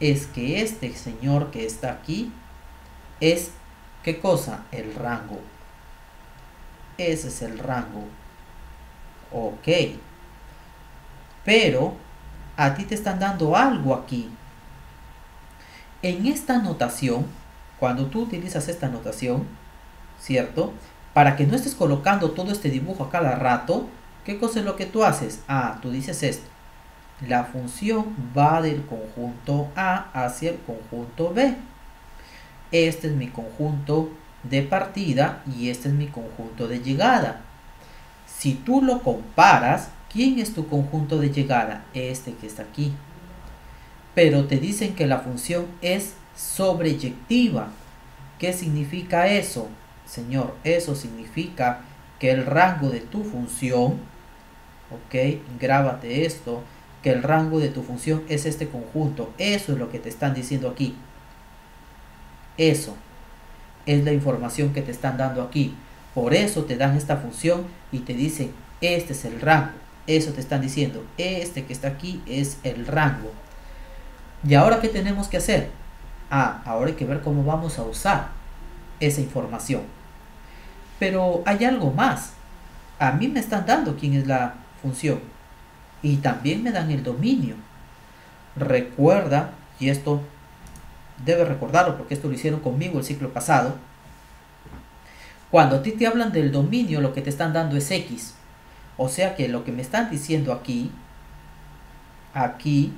es que este señor que está aquí es, ¿qué cosa? El rango. Ese es el rango. Ok. Pero a ti te están dando algo aquí. En esta notación, cuando tú utilizas esta notación, ¿cierto? Para que no estés colocando todo este dibujo a cada rato, ¿Qué cosa es lo que tú haces? Ah, tú dices esto. La función va del conjunto A hacia el conjunto B. Este es mi conjunto de partida y este es mi conjunto de llegada. Si tú lo comparas, ¿quién es tu conjunto de llegada? Este que está aquí. Pero te dicen que la función es sobreyectiva. ¿Qué significa eso? Señor, eso significa que el rango de tu función, ok, grábate esto, que el rango de tu función es este conjunto. Eso es lo que te están diciendo aquí. Eso es la información que te están dando aquí. Por eso te dan esta función y te dicen, este es el rango, Eso te están diciendo. Este que está aquí es el rango. ¿Y ahora qué tenemos que hacer? Ah, ahora hay que ver cómo vamos a usar esa información. Pero hay algo más. A mí me están dando quién es la función. Y también me dan el dominio. Recuerda, y esto debe recordarlo porque esto lo hicieron conmigo el ciclo pasado. Cuando a ti te hablan del dominio, lo que te están dando es X. O sea que lo que me están diciendo aquí, aquí,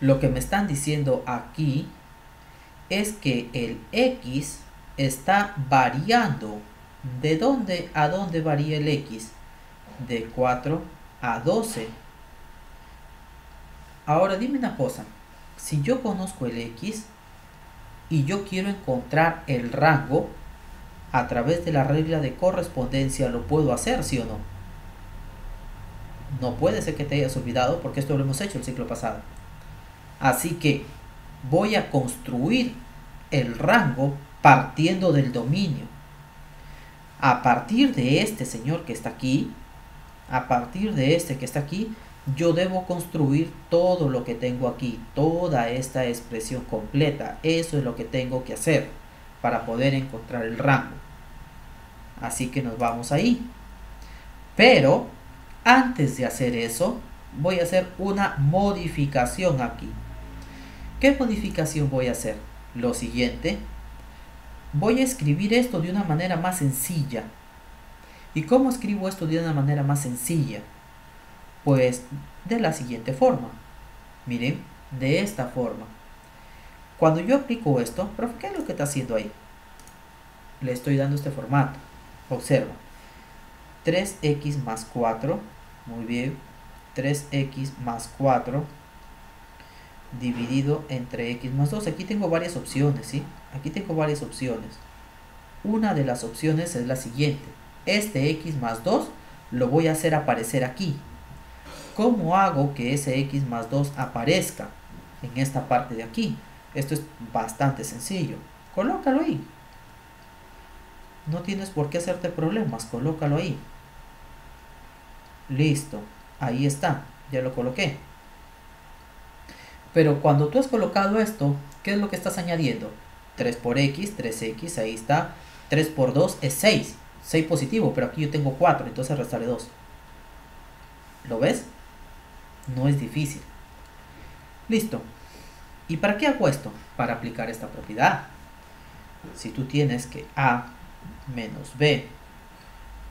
lo que me están diciendo aquí es que el X está variando. ¿De dónde a dónde varía el X? De 4 a 12. Ahora dime una cosa. Si yo conozco el X y yo quiero encontrar el rango, a través de la regla de correspondencia lo puedo hacer, ¿sí o no? No puede ser que te hayas olvidado porque esto lo hemos hecho el ciclo pasado. Así que voy a construir el rango partiendo del dominio. A partir de este señor que está aquí, a partir de este que está aquí, yo debo construir todo lo que tengo aquí, toda esta expresión completa. Eso es lo que tengo que hacer para poder encontrar el rango. Así que nos vamos ahí. Pero antes de hacer eso, voy a hacer una modificación aquí. ¿Qué modificación voy a hacer? Lo siguiente, voy a escribir esto de una manera más sencilla. ¿Y cómo escribo esto de una manera más sencilla? Pues de la siguiente forma. Miren, de esta forma. Cuando yo aplico esto, ¿qué es lo que está haciendo ahí? Le estoy dando este formato. Observa. 3x más 4. Muy bien. 3x más 4 dividido entre x más 2. Aquí tengo varias opciones, ¿sí? Aquí tengo varias opciones. Una de las opciones es la siguiente. Este x más 2 lo voy a hacer aparecer aquí. ¿Cómo hago que ese x más 2 aparezca en esta parte de aquí? Esto es bastante sencillo. Colócalo ahí. No tienes por qué hacerte problemas, colócalo ahí. Listo, ahí está, ya lo coloqué. Pero cuando tú has colocado esto, ¿qué es lo que estás añadiendo? 3 por x, 3x, ahí está. 3 por 2 es 6. 6 positivo, pero aquí yo tengo 4, entonces restaré 2. ¿Lo ves? No es difícil. Listo. ¿Y para qué hago esto? Para aplicar esta propiedad. Si tú tienes que a menos b,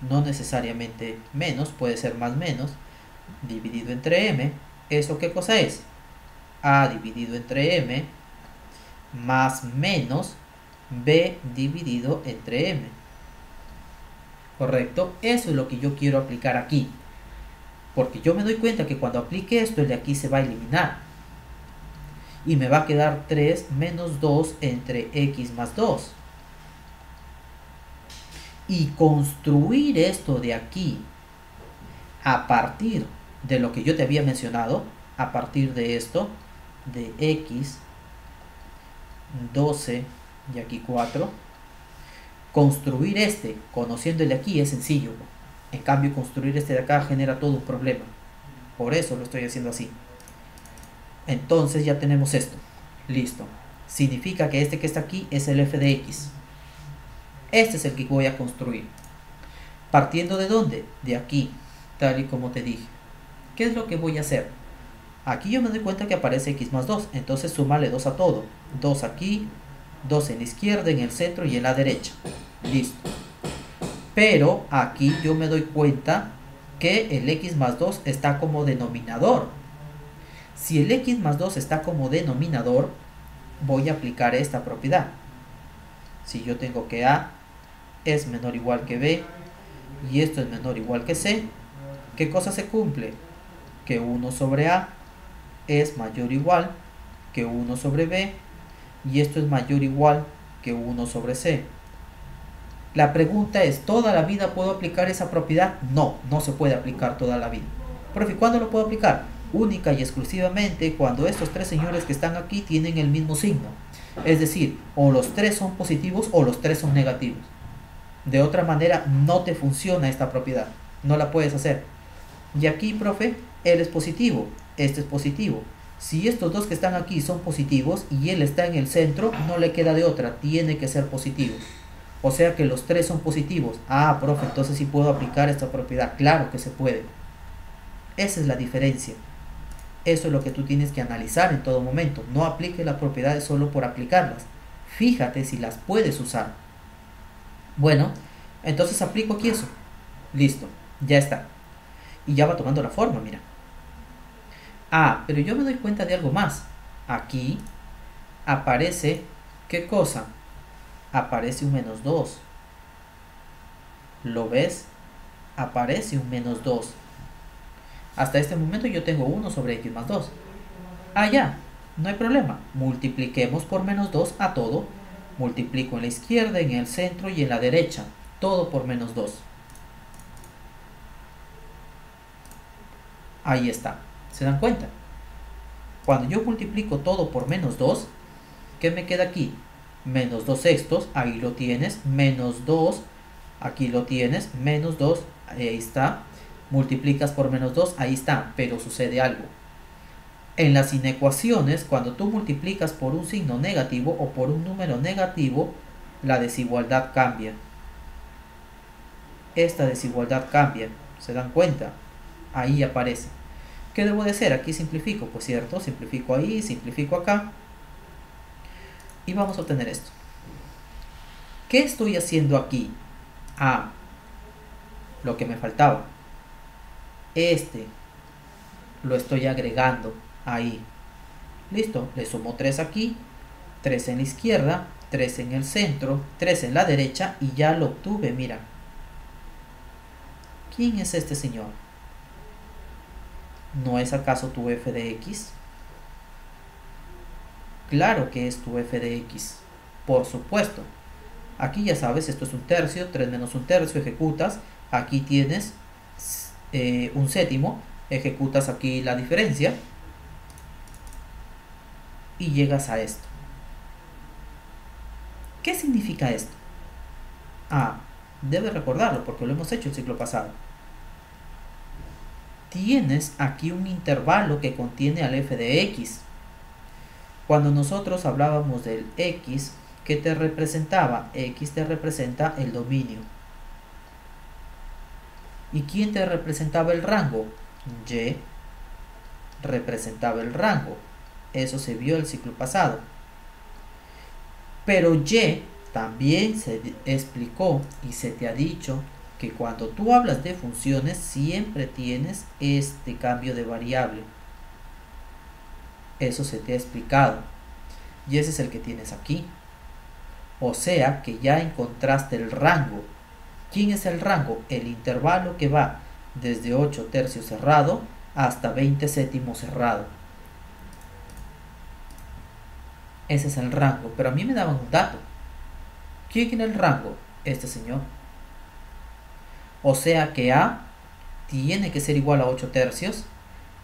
no necesariamente menos, puede ser más menos, dividido entre m, ¿eso qué cosa es? a dividido entre m más menos b dividido entre m. ¿Correcto? Eso es lo que yo quiero aplicar aquí. Porque yo me doy cuenta que cuando aplique esto, el de aquí se va a eliminar. Y me va a quedar 3 menos 2 entre x más 2 y construir esto de aquí a partir de lo que yo te había mencionado, a partir de esto, de x 12 y aquí 4, construir este conociéndole aquí es sencillo. En cambio, construir este de acá genera todo un problema. Por eso lo estoy haciendo así. Entonces ya tenemos esto. Listo. Significa que este que está aquí es el f de x. Este es el que voy a construir. ¿Partiendo de dónde? De aquí, tal y como te dije. ¿Qué es lo que voy a hacer? Aquí yo me doy cuenta que aparece x más 2, entonces súmale 2 a todo. 2 aquí, 2 en la izquierda, en el centro y en la derecha. Listo. Pero aquí yo me doy cuenta que el x más 2 está como denominador. Si el x más 2 está como denominador, voy a aplicar esta propiedad. Si yo tengo que a es menor o igual que b y esto es menor o igual que c, ¿qué cosa se cumple? Que 1 sobre a es mayor o igual que 1 sobre b y esto es mayor o igual que 1 sobre c. La pregunta es, ¿toda la vida puedo aplicar esa propiedad? No, no se puede aplicar toda la vida. Profe, ¿cuándo lo puedo aplicar? Única y exclusivamente cuando estos tres señores que están aquí tienen el mismo signo. Es decir, o los tres son positivos o los tres son negativos. De otra manera, no te funciona esta propiedad. no la puedes hacer. Y aquí, profe, él es positivo, este es positivo. Si estos dos que están aquí son positivos y él está en el centro, no le queda de otra, tiene que ser positivo. O sea que los tres son positivos. Ah, profe, entonces sí puedo aplicar esta propiedad. Claro que se puede. Esa es la diferencia. Eso es lo que tú tienes que analizar en todo momento. No apliques las propiedades solo por aplicarlas. Fíjate si las puedes usar. Bueno, entonces aplico aquí eso. Listo, ya está. Y ya va tomando la forma, mira. Ah, pero yo me doy cuenta de algo más. Aquí aparece, ¿qué cosa? Aparece un menos 2. ¿Lo ves? Aparece un menos 2. Hasta este momento yo tengo 1 sobre x más 2. Ah, ya, no hay problema. Multipliquemos por menos 2 a todo. Multiplico en la izquierda, en el centro y en la derecha. Todo por menos 2. Ahí está. ¿Se dan cuenta? Cuando yo multiplico todo por menos 2, ¿qué me queda aquí? Menos 2 sextos, ahí lo tienes. Menos 2, aquí lo tienes. Menos 2, ahí está multiplicas por menos 2, ahí está, pero sucede algo. En las inecuaciones, cuando tú multiplicas por un signo negativo o por un número negativo, la desigualdad cambia. Esta desigualdad cambia, ¿se dan cuenta? Ahí aparece. ¿Qué debo de hacer? Aquí simplifico, pues cierto, simplifico ahí, simplifico acá. Y vamos a obtener esto. ¿Qué estoy haciendo aquí? Ah, lo que me faltaba este lo estoy agregando ahí. Listo, le sumo 3 aquí, 3 en la izquierda, 3 en el centro, 3 en la derecha y ya lo obtuve, mira. ¿Quién es este señor? ¿No es acaso tu f de x? Claro que es tu f de x, por supuesto. Aquí ya sabes, esto es un tercio, 3 menos un tercio, ejecutas. Aquí tienes eh, un séptimo, ejecutas aquí la diferencia y llegas a esto. ¿Qué significa esto? Ah, debes recordarlo porque lo hemos hecho el ciclo pasado. Tienes aquí un intervalo que contiene al f de x. Cuando nosotros hablábamos del x, ¿qué te representaba? x te representa el dominio. ¿Y quién te representaba el rango? Y representaba el rango. Eso se vio el ciclo pasado. Pero Y también se explicó y se te ha dicho que cuando tú hablas de funciones siempre tienes este cambio de variable. Eso se te ha explicado. Y ese es el que tienes aquí. O sea que ya encontraste el rango ¿Quién es el rango? El intervalo que va desde 8 tercios cerrado hasta 20 séptimos cerrado. Ese es el rango, pero a mí me daban un dato. ¿Quién tiene el rango? Este señor. O sea que A tiene que ser igual a 8 tercios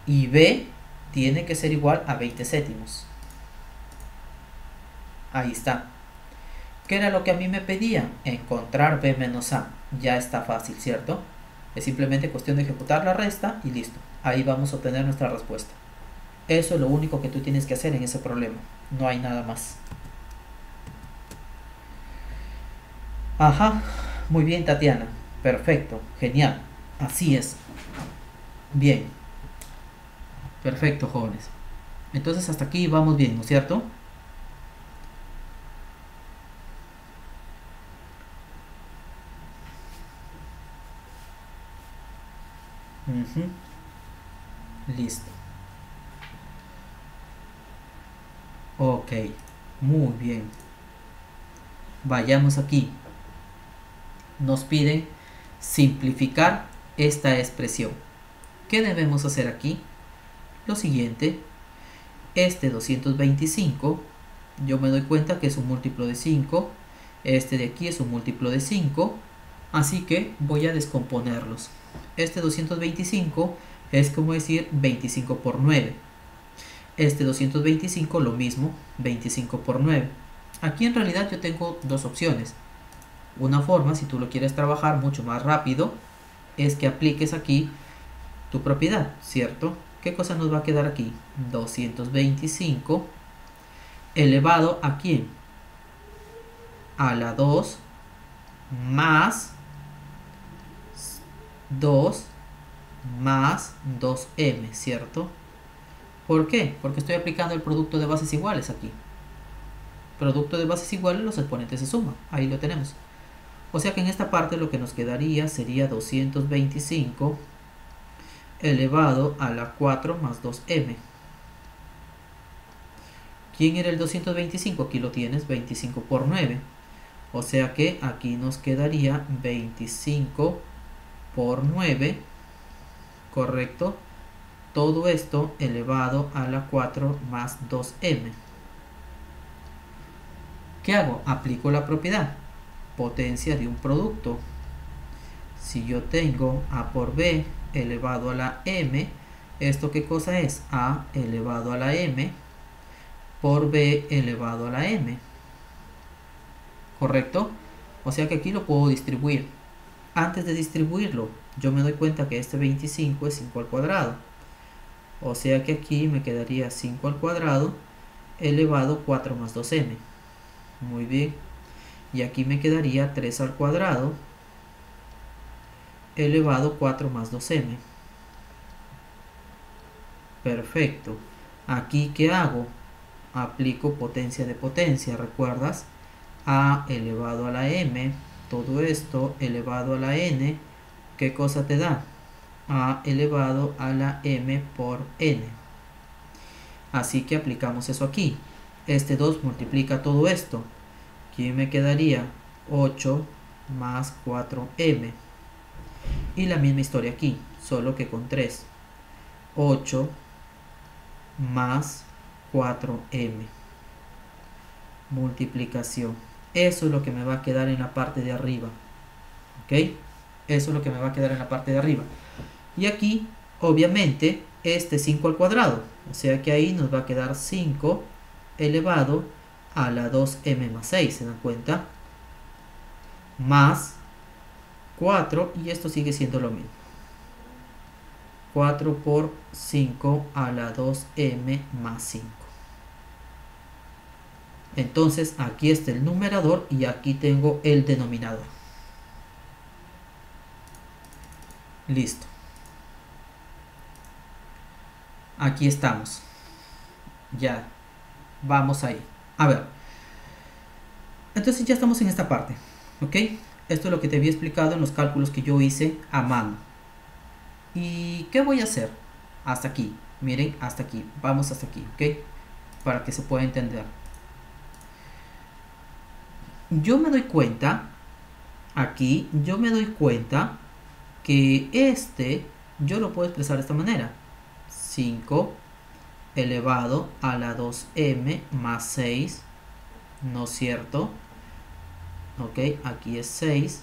y B tiene que ser igual a 20 séptimos. Ahí está. ¿Qué era lo que a mí me pedía? Encontrar b menos a. Ya está fácil, ¿cierto? Es simplemente cuestión de ejecutar la resta y listo. Ahí vamos a obtener nuestra respuesta. Eso es lo único que tú tienes que hacer en ese problema. No hay nada más. Ajá, muy bien Tatiana. Perfecto, genial. Así es. Bien. Perfecto, jóvenes. Entonces hasta aquí vamos bien, ¿no es cierto? Listo. Ok, muy bien. Vayamos aquí. Nos piden simplificar esta expresión. ¿Qué debemos hacer aquí? Lo siguiente, este 225, yo me doy cuenta que es un múltiplo de 5, este de aquí es un múltiplo de 5, así que voy a descomponerlos. Este 225 es como decir 25 por 9. Este 225 lo mismo, 25 por 9. Aquí en realidad yo tengo dos opciones. Una forma, si tú lo quieres trabajar mucho más rápido, es que apliques aquí tu propiedad, ¿cierto? ¿Qué cosa nos va a quedar aquí? 225 elevado a quién? A la 2 más 2 más 2m, ¿cierto? ¿Por qué? Porque estoy aplicando el producto de bases iguales aquí. Producto de bases iguales, los exponentes se suman. Ahí lo tenemos. O sea que en esta parte lo que nos quedaría sería 225 elevado a la 4 más 2m. ¿Quién era el 225? Aquí lo tienes, 25 por 9. O sea que aquí nos quedaría 25 por 9, ¿correcto? Todo esto elevado a la 4 más 2m. ¿Qué hago? Aplico la propiedad. Potencia de un producto. Si yo tengo A por B elevado a la M, ¿esto qué cosa es? A elevado a la M por B elevado a la M. ¿Correcto? O sea que aquí lo puedo distribuir. Antes de distribuirlo, yo me doy cuenta que este 25 es 5 al cuadrado. O sea que aquí me quedaría 5 al cuadrado elevado 4 más 2m. Muy bien. Y aquí me quedaría 3 al cuadrado elevado 4 más 2m. Perfecto. Aquí, ¿qué hago? aplico potencia de potencia, ¿recuerdas? A elevado a la m, todo esto elevado a la n, ¿qué cosa te da? A elevado a la m por n. Así que aplicamos eso aquí. Este 2 multiplica todo esto. Aquí me quedaría 8 más 4m. Y la misma historia aquí, solo que con 3. 8 más 4m. Multiplicación. Eso es lo que me va a quedar en la parte de arriba. ¿Ok? Eso es lo que me va a quedar en la parte de arriba. Y aquí, obviamente, este 5 al cuadrado. O sea que ahí nos va a quedar 5 elevado a la 2m más 6. ¿Se dan cuenta? Más 4 y esto sigue siendo lo mismo. 4 por 5 a la 2m más 5. Entonces aquí está el numerador y aquí tengo el denominador. Listo. Aquí estamos. Ya. Vamos ahí. A ver. Entonces ya estamos en esta parte. ¿Ok? Esto es lo que te había explicado en los cálculos que yo hice a mano. ¿Y qué voy a hacer? Hasta aquí. Miren, hasta aquí. Vamos hasta aquí. ¿Ok? Para que se pueda entender yo me doy cuenta, aquí, yo me doy cuenta que este yo lo puedo expresar de esta manera. 5 elevado a la 2m más 6, ¿no es cierto? Ok, aquí es 6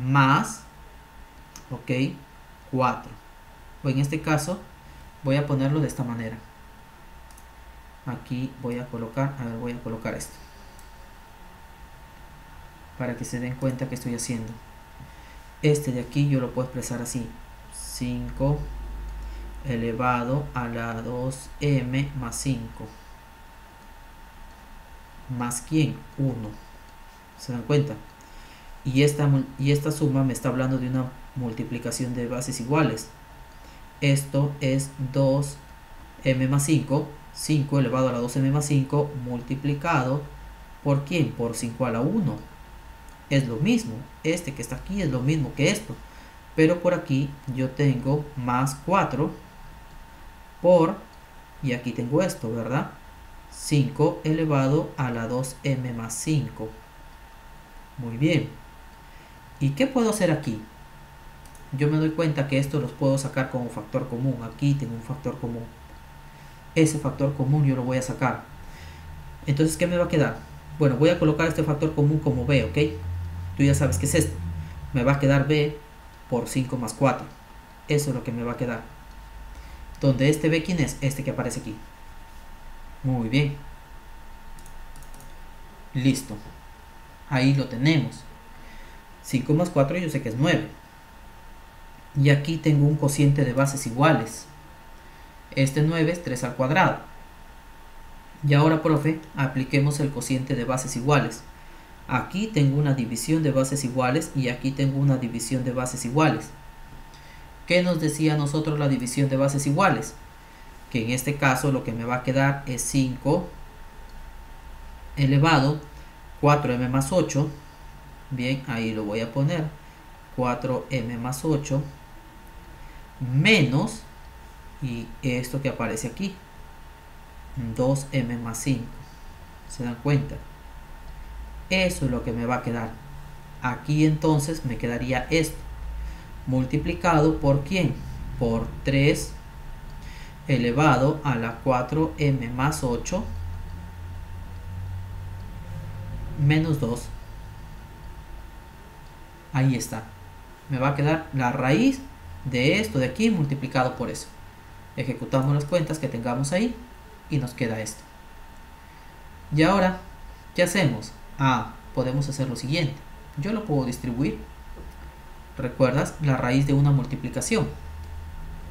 más, ok, 4. O en este caso voy a ponerlo de esta manera. Aquí voy a colocar, a ver, voy a colocar esto para que se den cuenta que estoy haciendo. Este de aquí yo lo puedo expresar así. 5 elevado a la 2m más 5. ¿Más quién? 1. ¿Se dan cuenta? Y esta, y esta suma me está hablando de una multiplicación de bases iguales. Esto es 2m más 5. 5 elevado a la 2m más 5 multiplicado por quién? Por 5 a la 1 es lo mismo. Este que está aquí es lo mismo que esto. Pero por aquí yo tengo más 4 por, y aquí tengo esto, ¿verdad? 5 elevado a la 2m más 5. Muy bien. ¿Y qué puedo hacer aquí? Yo me doy cuenta que esto los puedo sacar como factor común. Aquí tengo un factor común. Ese factor común yo lo voy a sacar. Entonces, ¿qué me va a quedar? Bueno, voy a colocar este factor común como B, ¿ok? Tú ya sabes qué es esto. Me va a quedar B por 5 más 4. Eso es lo que me va a quedar. Donde este B, ¿quién es? Este que aparece aquí. Muy bien. Listo. Ahí lo tenemos. 5 más 4 yo sé que es 9. Y aquí tengo un cociente de bases iguales. Este 9 es 3 al cuadrado. Y ahora, profe, apliquemos el cociente de bases iguales. Aquí tengo una división de bases iguales y aquí tengo una división de bases iguales. ¿Qué nos decía a nosotros la división de bases iguales? Que en este caso lo que me va a quedar es 5 elevado 4m más 8. Bien, ahí lo voy a poner. 4m más 8 menos y esto que aparece aquí 2m más 5 se dan cuenta eso es lo que me va a quedar aquí entonces me quedaría esto multiplicado por quién por 3 elevado a la 4m más 8 menos 2 ahí está me va a quedar la raíz de esto de aquí multiplicado por eso ejecutamos las cuentas que tengamos ahí y nos queda esto. Y ahora, ¿qué hacemos? Ah, podemos hacer lo siguiente. Yo lo puedo distribuir. ¿Recuerdas? La raíz de una multiplicación.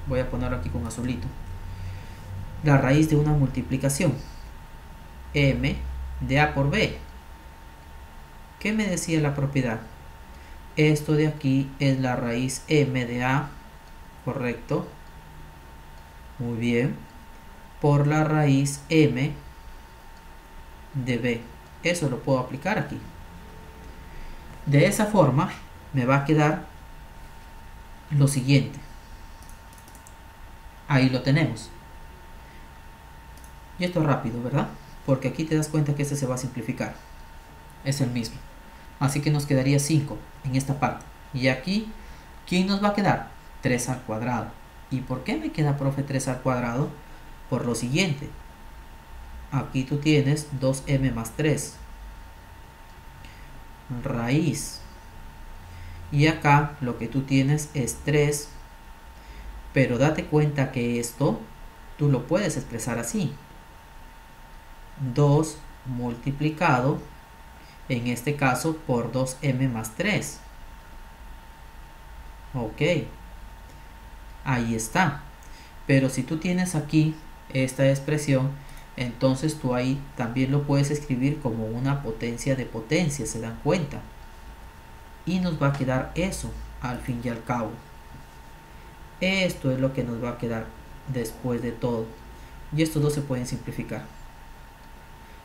Voy a ponerlo aquí con azulito. La raíz de una multiplicación. M de A por B. ¿Qué me decía la propiedad? Esto de aquí es la raíz M de A, correcto, muy bien. Por la raíz m de b. Eso lo puedo aplicar aquí. De esa forma me va a quedar lo siguiente. Ahí lo tenemos. Y esto es rápido, ¿verdad? Porque aquí te das cuenta que este se va a simplificar. Es el mismo. Así que nos quedaría 5 en esta parte. Y aquí, ¿quién nos va a quedar? 3 al cuadrado. ¿Y por qué me queda profe 3 al cuadrado? Por lo siguiente. Aquí tú tienes 2m más 3. Raíz. Y acá lo que tú tienes es 3. Pero date cuenta que esto tú lo puedes expresar así. 2 multiplicado, en este caso, por 2m más 3. Ok ahí está. Pero si tú tienes aquí esta expresión, entonces tú ahí también lo puedes escribir como una potencia de potencia, ¿se dan cuenta? Y nos va a quedar eso al fin y al cabo. Esto es lo que nos va a quedar después de todo. Y estos dos se pueden simplificar.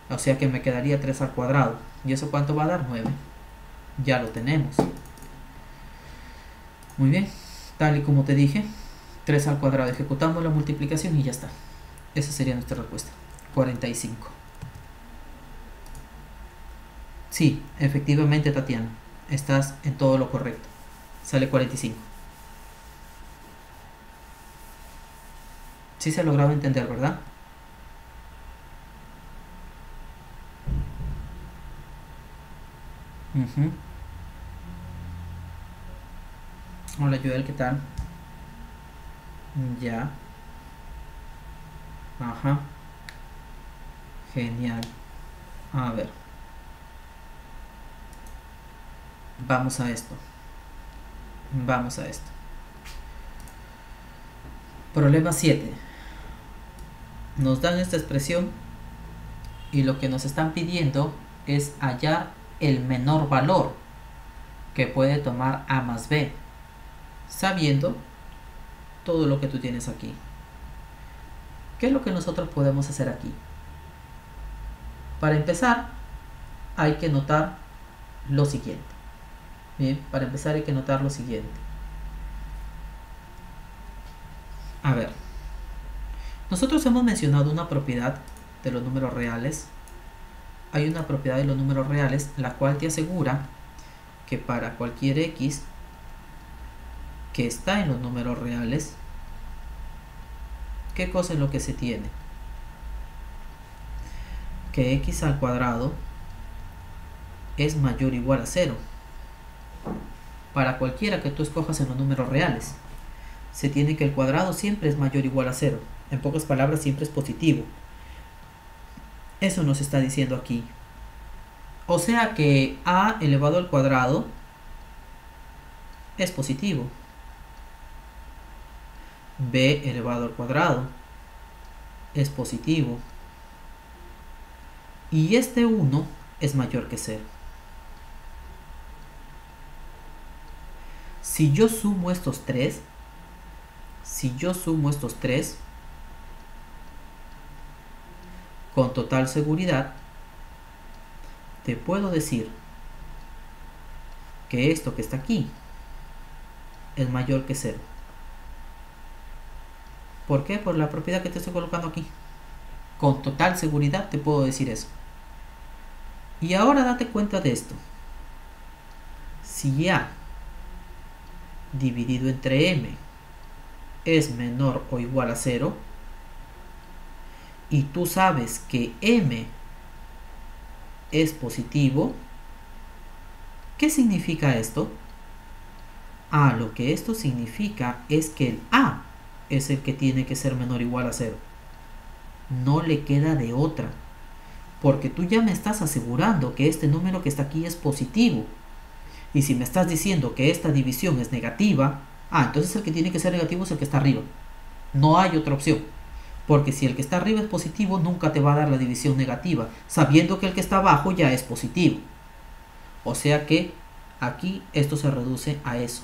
O sea que me quedaría 3 al cuadrado. ¿Y eso cuánto va a dar? 9. Ya lo tenemos. Muy bien. Tal y como te dije, 3 al cuadrado. Ejecutamos la multiplicación y ya está. Esa sería nuestra respuesta. 45. Sí, efectivamente Tatiana. Estás en todo lo correcto. Sale 45. Sí se ha logrado entender, ¿verdad? Hola Joel, ¿qué tal? Ya. Ajá. Genial. A ver. Vamos a esto. Vamos a esto. Problema 7. Nos dan esta expresión y lo que nos están pidiendo es hallar el menor valor que puede tomar A más B, sabiendo todo lo que tú tienes aquí. ¿Qué es lo que nosotros podemos hacer aquí? Para empezar, hay que notar lo siguiente. Bien, para empezar hay que notar lo siguiente. A ver, nosotros hemos mencionado una propiedad de los números reales. Hay una propiedad de los números reales la cual te asegura que para cualquier x que está en los números reales, ¿qué cosa es lo que se tiene? Que x al cuadrado es mayor o igual a 0. Para cualquiera que tú escojas en los números reales, se tiene que el cuadrado siempre es mayor o igual a 0. En pocas palabras, siempre es positivo. Eso nos está diciendo aquí. O sea que a elevado al cuadrado es positivo b elevado al cuadrado es positivo y este 1 es mayor que 0. Si yo sumo estos tres, si yo sumo estos tres, con total seguridad, te puedo decir que esto que está aquí es mayor que 0. ¿Por qué? Por la propiedad que te estoy colocando aquí. Con total seguridad te puedo decir eso. Y ahora date cuenta de esto. Si A dividido entre m es menor o igual a 0 y tú sabes que m es positivo, ¿qué significa esto? Ah, lo que esto significa es que el A es el que tiene que ser menor o igual a 0. No le queda de otra. Porque tú ya me estás asegurando que este número que está aquí es positivo. Y si me estás diciendo que esta división es negativa, ah, entonces el que tiene que ser negativo es el que está arriba. No hay otra opción. Porque si el que está arriba es positivo, nunca te va a dar la división negativa, sabiendo que el que está abajo ya es positivo. O sea que aquí esto se reduce a eso.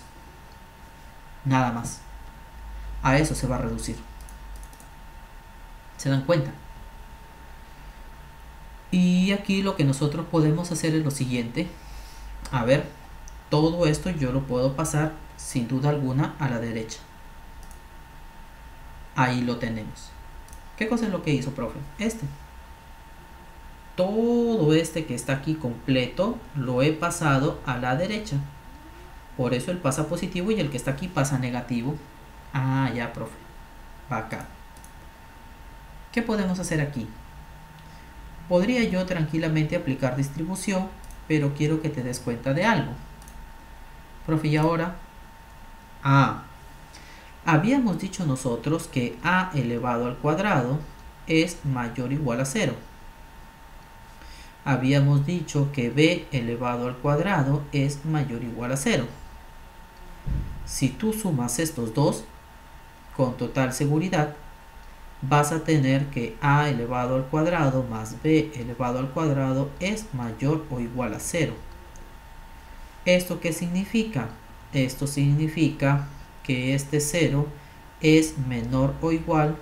Nada más. A eso se va a reducir. ¿Se dan cuenta? Y aquí lo que nosotros podemos hacer es lo siguiente. A ver, todo esto yo lo puedo pasar sin duda alguna a la derecha. Ahí lo tenemos. ¿Qué cosa es lo que hizo, profe? Este. Todo este que está aquí completo lo he pasado a la derecha. Por eso él pasa positivo y el que está aquí pasa negativo. Ah, ya, profe. Va acá. ¿Qué podemos hacer aquí? Podría yo tranquilamente aplicar distribución, pero quiero que te des cuenta de algo. Profe, y ahora, A. Habíamos dicho nosotros que A elevado al cuadrado es mayor o igual a 0. Habíamos dicho que B elevado al cuadrado es mayor o igual a 0. Si tú sumas estos dos, con total seguridad, vas a tener que a elevado al cuadrado más b elevado al cuadrado es mayor o igual a 0. ¿Esto qué significa? Esto significa que este 0 es menor o igual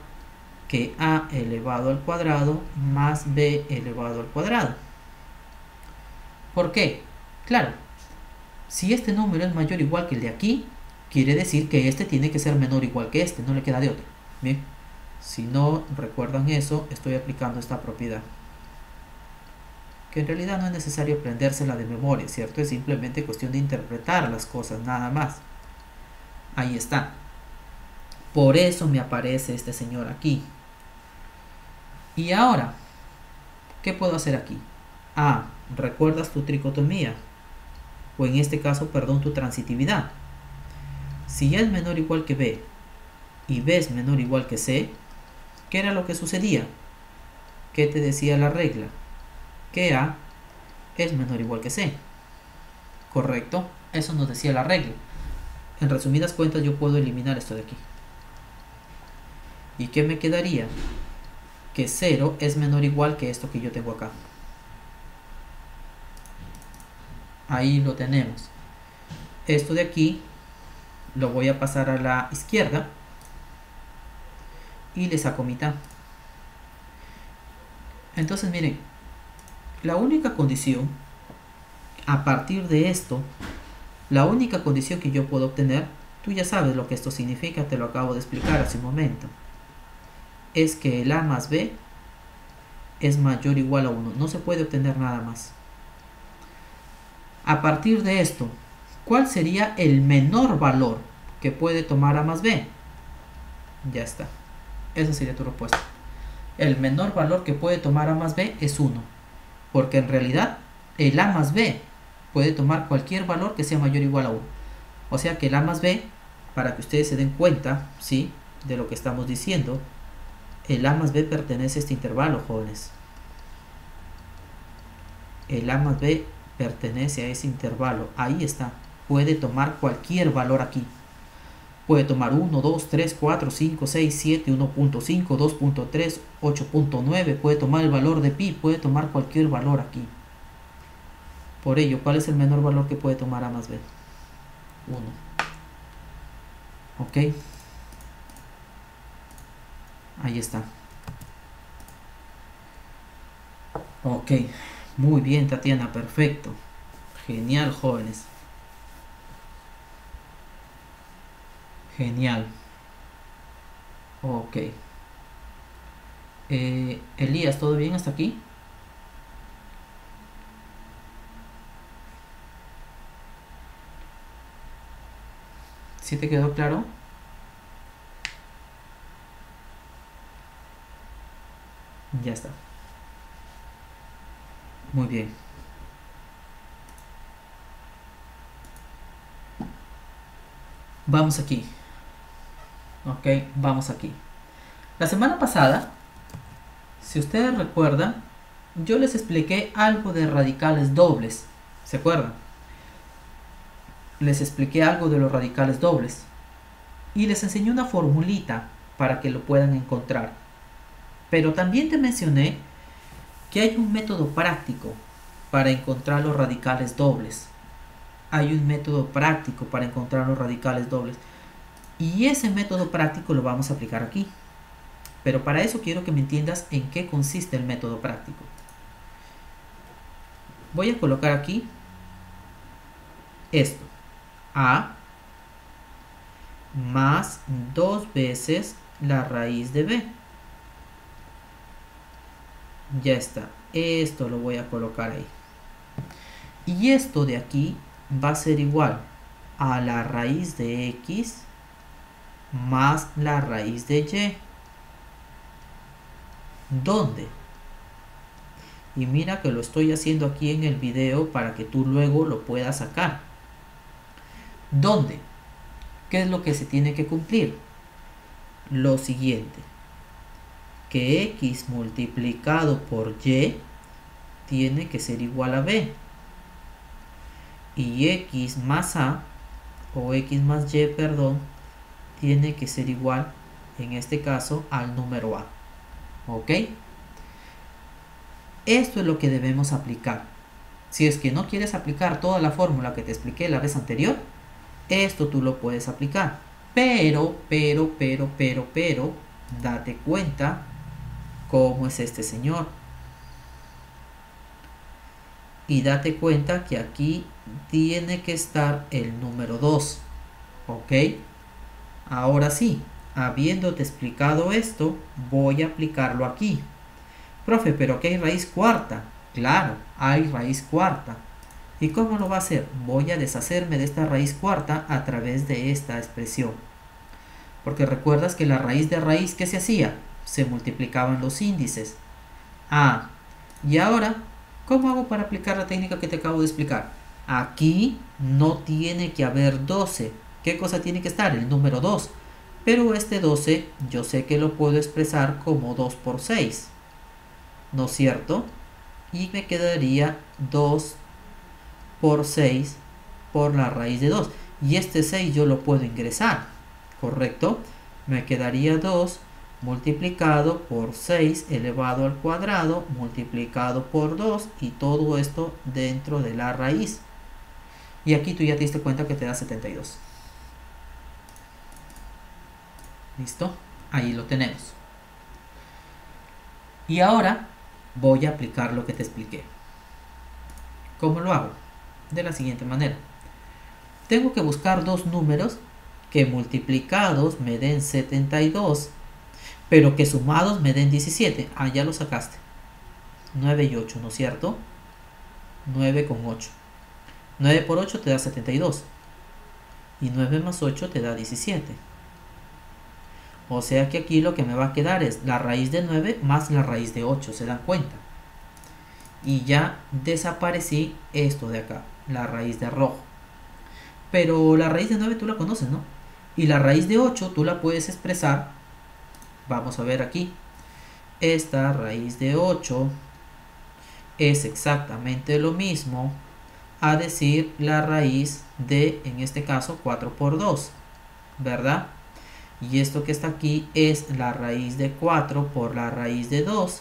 que a elevado al cuadrado más b elevado al cuadrado. ¿Por qué? Claro, si este número es mayor o igual que el de aquí, quiere decir que este tiene que ser menor o igual que este, no le queda de otro. Bien, si no recuerdan eso, estoy aplicando esta propiedad que en realidad no es necesario aprendérsela de memoria, ¿cierto? Es simplemente cuestión de interpretar las cosas, nada más. Ahí está. Por eso me aparece este señor aquí. Y ahora, ¿qué puedo hacer aquí? Ah, ¿recuerdas tu tricotomía? O en este caso, perdón, tu transitividad. Si es menor o igual que B y B es menor o igual que C, ¿qué era lo que sucedía? ¿Qué te decía la regla? Que A es menor o igual que C. ¿Correcto? Eso nos decía la regla. En resumidas cuentas yo puedo eliminar esto de aquí. ¿Y qué me quedaría? Que 0 es menor o igual que esto que yo tengo acá. Ahí lo tenemos. Esto de aquí lo voy a pasar a la izquierda y le saco mitad. Entonces miren, la única condición, a partir de esto, la única condición que yo puedo obtener, tú ya sabes lo que esto significa, te lo acabo de explicar hace un momento, es que el A más B es mayor o igual a 1. No se puede obtener nada más. A partir de esto, ¿cuál sería el menor valor que puede tomar A más B? Ya está. Esa sería tu respuesta. El menor valor que puede tomar A más B es 1 porque en realidad el A más B puede tomar cualquier valor que sea mayor o igual a 1. O sea que el A más B, para que ustedes se den cuenta, ¿sí? De lo que estamos diciendo, el A más B pertenece a este intervalo, jóvenes. El A más B pertenece a ese intervalo. Ahí está. Puede tomar cualquier valor aquí. Puede tomar 1, 2, 3, 4, 5, 6, 7, 1.5, 2.3, 8.9. Puede tomar el valor de pi, puede tomar cualquier valor aquí. Por ello, ¿cuál es el menor valor que puede tomar A más B? 1. ¿Ok? Ahí está. Ok, muy bien Tatiana, perfecto. Genial, jóvenes. Genial. Ok. Eh, Elías, ¿todo bien hasta aquí? ¿Sí te quedó claro? Ya está. Muy bien. Vamos aquí. Ok, vamos aquí. La semana pasada, si ustedes recuerdan, yo les expliqué algo de radicales dobles. ¿Se acuerdan? Les expliqué algo de los radicales dobles. Y les enseñé una formulita para que lo puedan encontrar. Pero también te mencioné que hay un método práctico para encontrar los radicales dobles. Hay un método práctico para encontrar los radicales dobles. Y ese método práctico lo vamos a aplicar aquí. Pero para eso quiero que me entiendas en qué consiste el método práctico. Voy a colocar aquí esto. A más dos veces la raíz de B ya está esto lo voy a colocar ahí y esto de aquí va a ser igual a la raíz de x más la raíz de y ¿dónde? y mira que lo estoy haciendo aquí en el video para que tú luego lo puedas sacar ¿dónde? ¿qué es lo que se tiene que cumplir? lo siguiente que x multiplicado por y tiene que ser igual a b. Y x más a, o x más y, perdón, tiene que ser igual, en este caso, al número a. ¿Ok? Esto es lo que debemos aplicar. Si es que no quieres aplicar toda la fórmula que te expliqué la vez anterior, esto tú lo puedes aplicar. Pero, pero, pero, pero, pero, date cuenta cómo es este señor. Y date cuenta que aquí tiene que estar el número 2. ¿Ok? Ahora sí, habiéndote explicado esto, voy a aplicarlo aquí. Profe, pero que hay raíz cuarta. Claro, hay raíz cuarta. ¿Y cómo lo va a hacer? Voy a deshacerme de esta raíz cuarta a través de esta expresión. Porque recuerdas que la raíz de raíz, ¿qué se hacía? se multiplicaban los índices. Ah, y ahora, ¿cómo hago para aplicar la técnica que te acabo de explicar? Aquí no tiene que haber 12. ¿Qué cosa tiene que estar? El número 2. Pero este 12 yo sé que lo puedo expresar como 2 por 6. ¿No es cierto? Y me quedaría 2 por 6 por la raíz de 2. Y este 6 yo lo puedo ingresar. ¿Correcto? Me quedaría 2 multiplicado por 6 elevado al cuadrado multiplicado por 2 y todo esto dentro de la raíz. Y aquí tú ya te diste cuenta que te da 72. ¿Listo? Ahí lo tenemos. Y ahora voy a aplicar lo que te expliqué. ¿Cómo lo hago? De la siguiente manera. Tengo que buscar dos números que multiplicados me den 72 pero que sumados me den 17. Ah, ya lo sacaste. 9 y 8, ¿no es cierto? 9 con 8. 9 por 8 te da 72. Y 9 más 8 te da 17. O sea que aquí lo que me va a quedar es la raíz de 9 más la raíz de 8, ¿se dan cuenta? Y ya desaparecí esto de acá, la raíz de rojo. Pero la raíz de 9 tú la conoces, ¿no? Y la raíz de 8 tú la puedes expresar vamos a ver aquí esta raíz de 8 es exactamente lo mismo a decir la raíz de en este caso 4 por 2 ¿verdad? Y esto que está aquí es la raíz de 4 por la raíz de 2.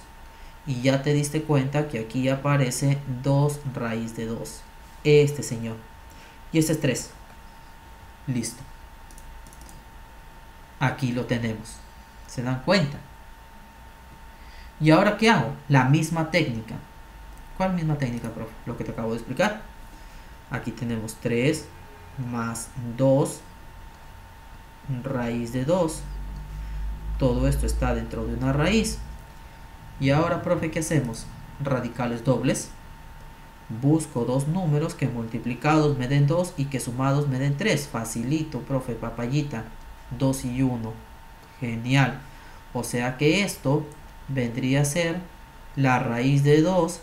Y ya te diste cuenta que aquí aparece 2 raíz de 2. Este señor. Y este es 3. Listo. Aquí lo tenemos. ¿Se dan cuenta? ¿Y ahora qué hago? La misma técnica. ¿Cuál misma técnica, profe? Lo que te acabo de explicar. Aquí tenemos 3 más 2 raíz de 2. Todo esto está dentro de una raíz. Y ahora, profe, ¿qué hacemos? Radicales dobles. Busco dos números que multiplicados me den 2 y que sumados me den 3. Facilito, profe, papayita. 2 y 1. Genial. O sea que esto vendría a ser la raíz de 2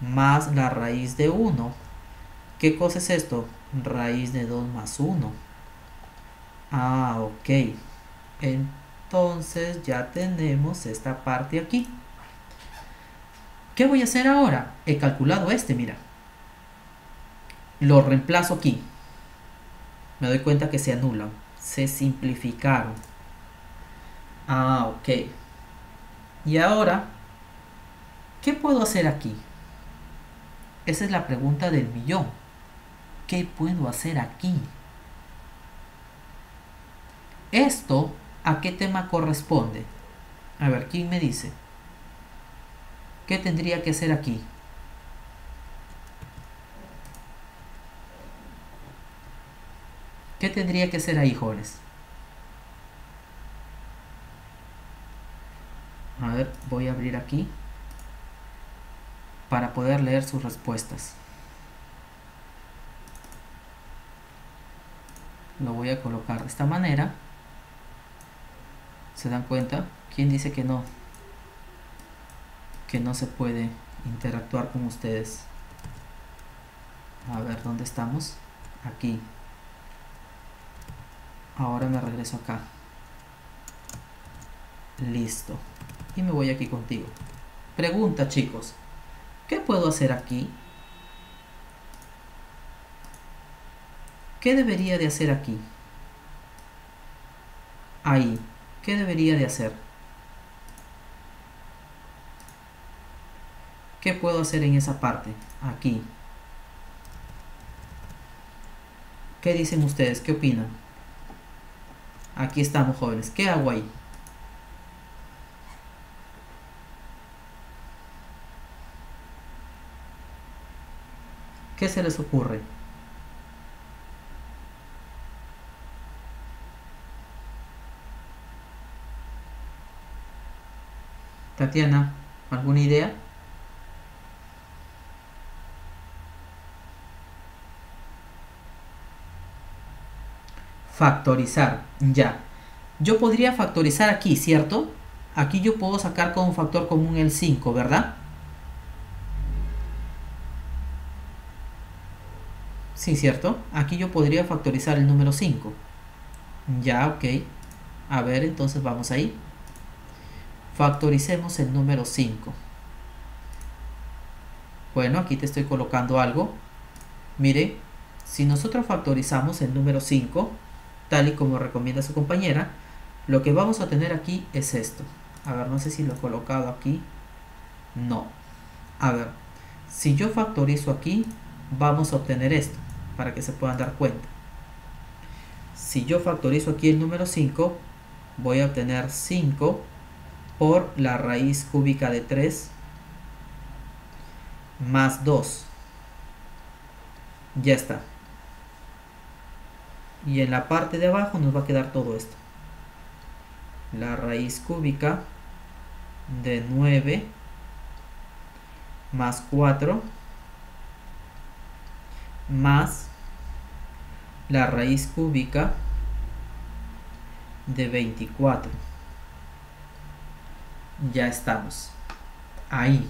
más la raíz de 1. ¿Qué cosa es esto? Raíz de 2 más 1. Ah, ok. Entonces ya tenemos esta parte aquí. ¿Qué voy a hacer ahora? He calculado este, mira. Lo reemplazo aquí. Me doy cuenta que se anulan. Se simplificaron. Ah, ok. Y ahora, ¿qué puedo hacer aquí? Esa es la pregunta del millón. ¿Qué puedo hacer aquí? ¿Esto a qué tema corresponde? A ver, ¿quién me dice? ¿Qué tendría que hacer aquí? ¿Qué tendría que hacer ahí, jóvenes? A ver, voy a abrir aquí para poder leer sus respuestas. Lo voy a colocar de esta manera. ¿Se dan cuenta? ¿Quién dice que no? Que no se puede interactuar con ustedes. A ver, ¿dónde estamos? Aquí. Ahora me regreso acá. Listo. Y me voy aquí contigo. Pregunta, chicos. ¿Qué puedo hacer aquí? ¿Qué debería de hacer aquí? Ahí. ¿Qué debería de hacer? ¿Qué puedo hacer en esa parte? Aquí. ¿Qué dicen ustedes? ¿Qué opinan? Aquí estamos jóvenes. ¿Qué hago ahí? ¿Qué se les ocurre? Tatiana, ¿alguna idea? Factorizar, ya. Yo podría factorizar aquí, ¿cierto? Aquí yo puedo sacar como factor común el 5, ¿verdad? Sí, ¿cierto? Aquí yo podría factorizar el número 5. Ya, ok. A ver, entonces vamos ahí. Factoricemos el número 5. Bueno, aquí te estoy colocando algo. Mire, si nosotros factorizamos el número 5, tal y como recomienda su compañera, lo que vamos a tener aquí es esto. A ver, no sé si lo he colocado aquí. No. A ver, si yo factorizo aquí, vamos a obtener esto, para que se puedan dar cuenta. Si yo factorizo aquí el número 5, voy a obtener 5 por la raíz cúbica de 3 más 2. Ya está. Y en la parte de abajo nos va a quedar todo esto. La raíz cúbica de 9 más 4 más la raíz cúbica de 24 ya estamos. Ahí.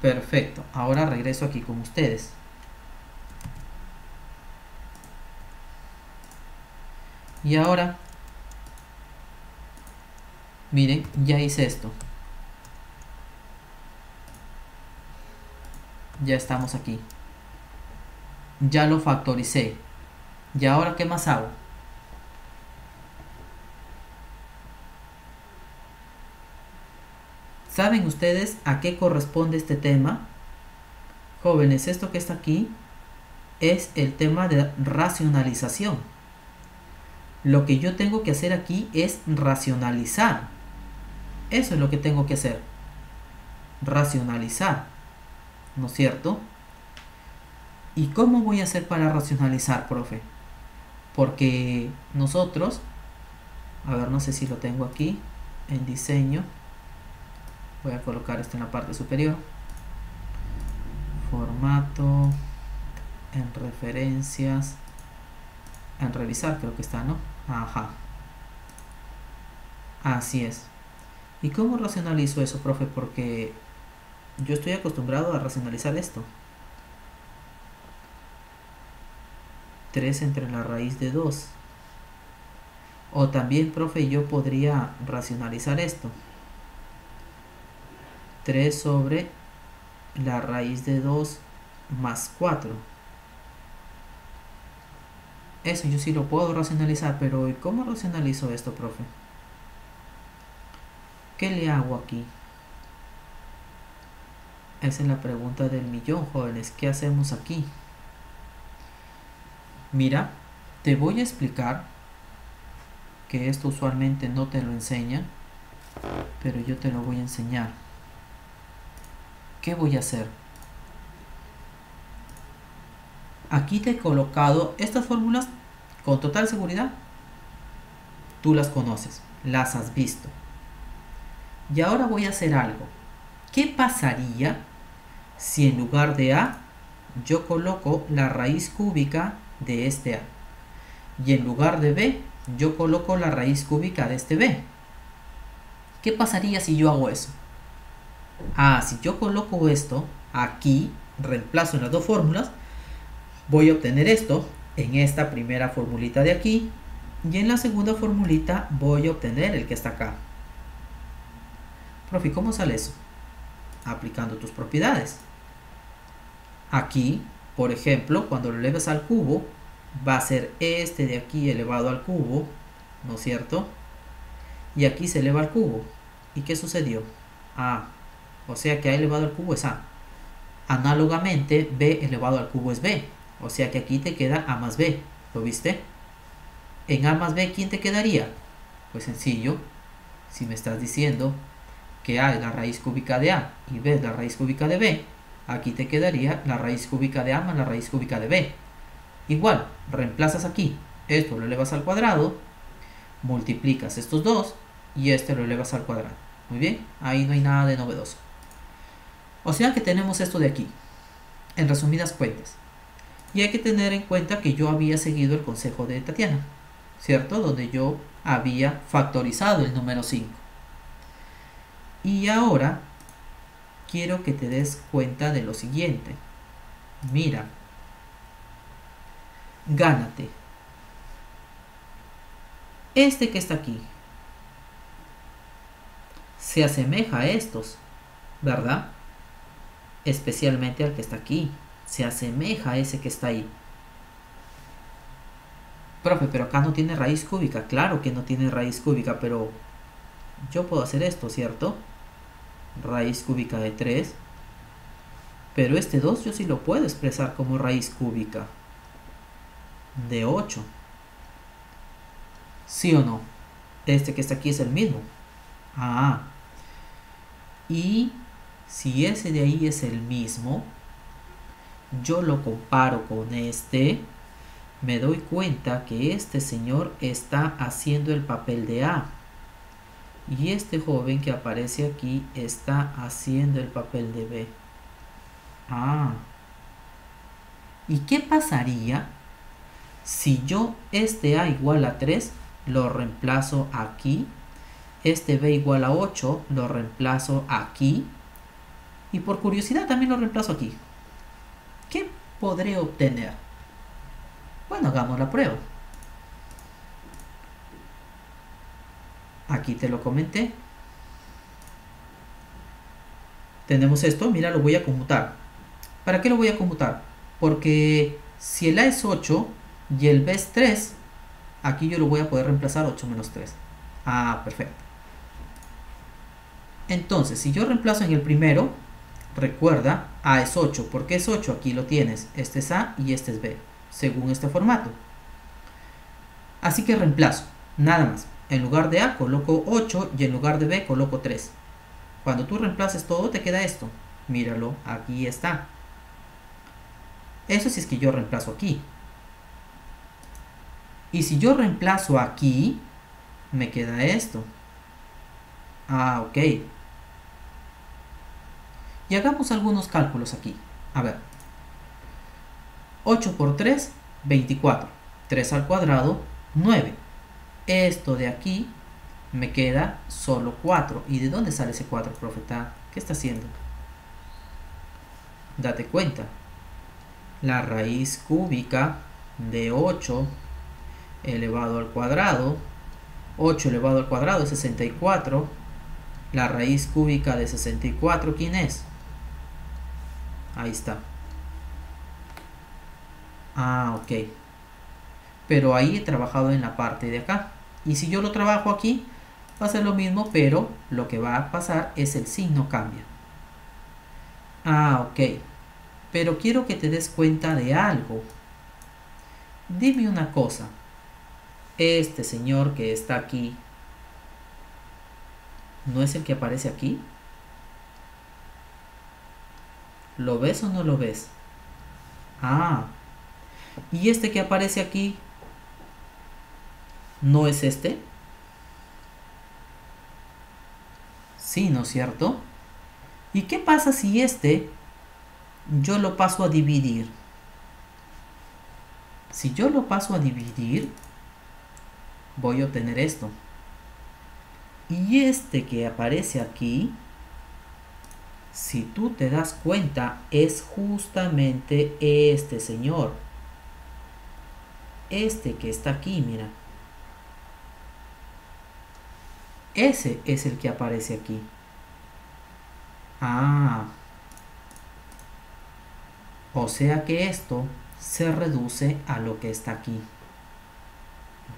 Perfecto. Ahora regreso aquí con ustedes. Y ahora, miren, ya hice esto. Ya estamos aquí. Ya lo factoricé. ¿Y ahora qué más hago? ¿Saben ustedes a qué corresponde este tema? Jóvenes, esto que está aquí es el tema de racionalización. Lo que yo tengo que hacer aquí es racionalizar. Eso es lo que tengo que hacer. Racionalizar. ¿No es cierto? ¿Y cómo voy a hacer para racionalizar, profe? Porque nosotros, a ver, no sé si lo tengo aquí, en diseño. Voy a colocar esto en la parte superior. Formato, en referencias, en revisar creo que está, ¿no? Ajá. Así es. ¿Y cómo racionalizo eso, profe? Porque yo estoy acostumbrado a racionalizar esto. 3 entre la raíz de 2. O también, profe, yo podría racionalizar esto. 3 sobre la raíz de 2 más 4. Eso yo sí lo puedo racionalizar, pero ¿cómo racionalizo esto, profe? ¿Qué le hago aquí? Esa es la pregunta del millón, jóvenes. ¿Qué hacemos aquí? Mira, te voy a explicar que esto usualmente no te lo enseñan, pero yo te lo voy a enseñar. ¿Qué voy a hacer? Aquí te he colocado estas fórmulas con total seguridad. Tú las conoces, las has visto. Y ahora voy a hacer algo. ¿Qué pasaría si en lugar de A yo coloco la raíz cúbica de este A? Y en lugar de B yo coloco la raíz cúbica de este B. ¿Qué pasaría si yo hago eso? Ah, si yo coloco esto aquí, reemplazo en las dos fórmulas, voy a obtener esto en esta primera formulita de aquí y en la segunda formulita voy a obtener el que está acá. Profe, ¿cómo sale eso? Aplicando tus propiedades. Aquí, por ejemplo, cuando lo eleves al cubo, va a ser este de aquí elevado al cubo, ¿no es cierto? Y aquí se eleva al cubo. ¿Y qué sucedió? A. O sea que A elevado al cubo es A. Análogamente, B elevado al cubo es B. O sea que aquí te queda A más B. ¿Lo viste? En A más B, ¿quién te quedaría? Pues sencillo. Si me estás diciendo que A es la raíz cúbica de A y B es la raíz cúbica de B, aquí te quedaría la raíz cúbica de A más la raíz cúbica de B. Igual, reemplazas aquí. Esto lo elevas al cuadrado, multiplicas estos dos y este lo elevas al cuadrado. Muy bien, ahí no hay nada de novedoso. O sea que tenemos esto de aquí, en resumidas cuentas. Y hay que tener en cuenta que yo había seguido el consejo de Tatiana, ¿cierto? Donde yo había factorizado el número 5. Y ahora quiero que te des cuenta de lo siguiente. Mira, gánate. Este que está aquí se asemeja a estos, ¿verdad? Especialmente al que está aquí se asemeja a ese que está ahí. Profe, pero acá no tiene raíz cúbica. Claro que no tiene raíz cúbica, pero yo puedo hacer esto, ¿cierto? Raíz cúbica de 3. Pero este 2 yo sí lo puedo expresar como raíz cúbica de 8. ¿Sí o no? Este que está aquí es el mismo. Ah. Y si ese de ahí es el mismo, yo lo comparo con este, me doy cuenta que este señor está haciendo el papel de A. Y este joven que aparece aquí está haciendo el papel de B. Ah. ¿Y qué pasaría si yo este A igual a 3 lo reemplazo aquí? Este B igual a 8 lo reemplazo aquí. Y por curiosidad también lo reemplazo aquí. ¿Qué podré obtener? Bueno, hagamos la prueba. Aquí te lo comenté. Tenemos esto, mira, lo voy a conmutar. ¿Para qué lo voy a conmutar? Porque si el A es 8 y el B es 3, aquí yo lo voy a poder reemplazar 8 menos 3. Ah, perfecto. Entonces, si yo reemplazo en el primero, recuerda, A es 8. ¿Por qué es 8? Aquí lo tienes. Este es A y este es B, según este formato. Así que reemplazo, nada más. En lugar de A coloco 8 y en lugar de B coloco 3. Cuando tú reemplaces todo te queda esto. Míralo, aquí está. Eso sí es que yo reemplazo aquí. Y si yo reemplazo aquí, me queda esto. Ah, ok. Y hagamos algunos cálculos aquí. A ver. 8 por 3, 24. 3 al cuadrado, 9. Esto de aquí me queda solo 4. ¿Y de dónde sale ese 4, profeta? ¿Qué está haciendo? Date cuenta. La raíz cúbica de 8 elevado al cuadrado. 8 elevado al cuadrado es 64. La raíz cúbica de 64, ¿quién es? Ahí está. Ah, ok. Pero ahí he trabajado en la parte de acá. Y si yo lo trabajo aquí, va a ser lo mismo, pero lo que va a pasar es el signo cambia. Ah, ok. Pero quiero que te des cuenta de algo. Dime una cosa. Este señor que está aquí, ¿no es el que aparece aquí? ¿Lo ves o no lo ves? Ah. ¿Y este que aparece aquí? ¿No es este? Sí, ¿no es cierto? ¿Y qué pasa si este yo lo paso a dividir? Si yo lo paso a dividir, voy a obtener esto. Y este que aparece aquí, si tú te das cuenta, es justamente este señor. Este que está aquí, mira. Ese es el que aparece aquí. Ah. O sea que esto se reduce a lo que está aquí.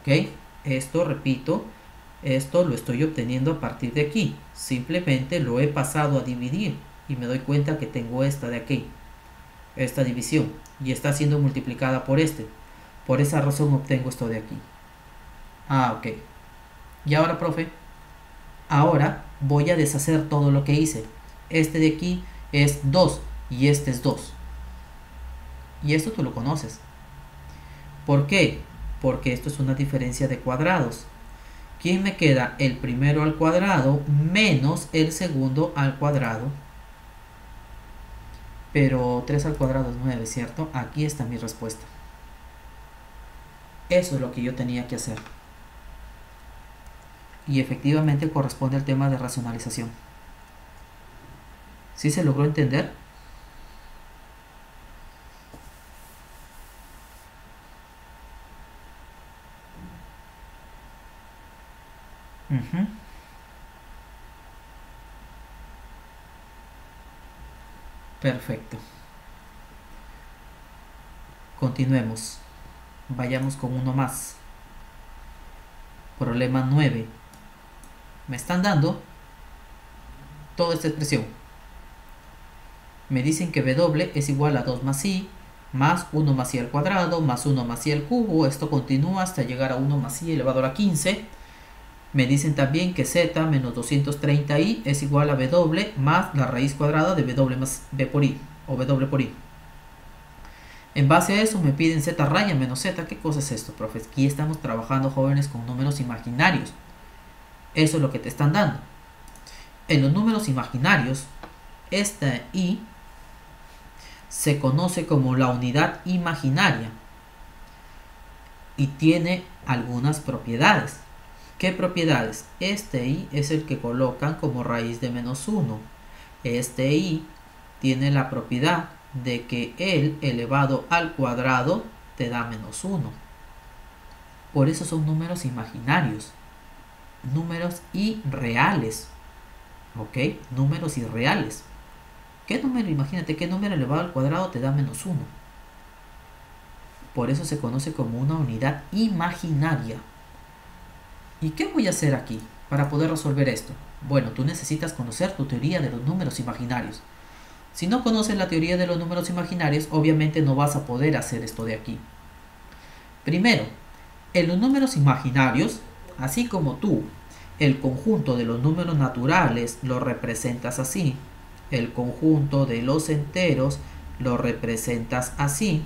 ¿Ok? Esto, repito, esto lo estoy obteniendo a partir de aquí. Simplemente lo he pasado a dividir y me doy cuenta que tengo esta de aquí, esta división, y está siendo multiplicada por este. Por esa razón obtengo esto de aquí. Ah, ok. Y ahora, profe, ahora voy a deshacer todo lo que hice. Este de aquí es 2 y este es 2. Y esto tú lo conoces. ¿Por qué? Porque esto es una diferencia de cuadrados. ¿Quién me queda? El primero al cuadrado menos el segundo al cuadrado pero 3 al cuadrado es 9, ¿cierto? Aquí está mi respuesta. Eso es lo que yo tenía que hacer. Y efectivamente corresponde al tema de racionalización. ¿Sí se logró entender? Perfecto. Continuemos. Vayamos con uno más. Problema 9. Me están dando toda esta expresión. Me dicen que W es igual a 2 más I más 1 más I al cuadrado más 1 más I al cubo. Esto continúa hasta llegar a 1 más I elevado a la 15 me dicen también que z menos 230i es igual a w más la raíz cuadrada de w más b por i o w por i. En base a eso me piden z raya menos z. ¿Qué cosa es esto, profe? Aquí estamos trabajando jóvenes con números imaginarios. Eso es lo que te están dando. En los números imaginarios, esta i se conoce como la unidad imaginaria y tiene algunas propiedades. ¿Qué propiedades? Este i es el que colocan como raíz de menos 1. Este i tiene la propiedad de que el elevado al cuadrado te da menos 1. Por eso son números imaginarios. Números irreales. ¿Ok? Números irreales. ¿Qué número? Imagínate, ¿qué número elevado al cuadrado te da menos 1? Por eso se conoce como una unidad imaginaria. ¿Y qué voy a hacer aquí? para poder resolver esto? Bueno, tú necesitas conocer tu teoría de los números imaginarios. Si no conoces la teoría de los números imaginarios, obviamente no vas a poder hacer esto de aquí. Primero, en los números imaginarios, así como tú el conjunto de los números naturales lo representas así, el conjunto de los enteros lo representas así,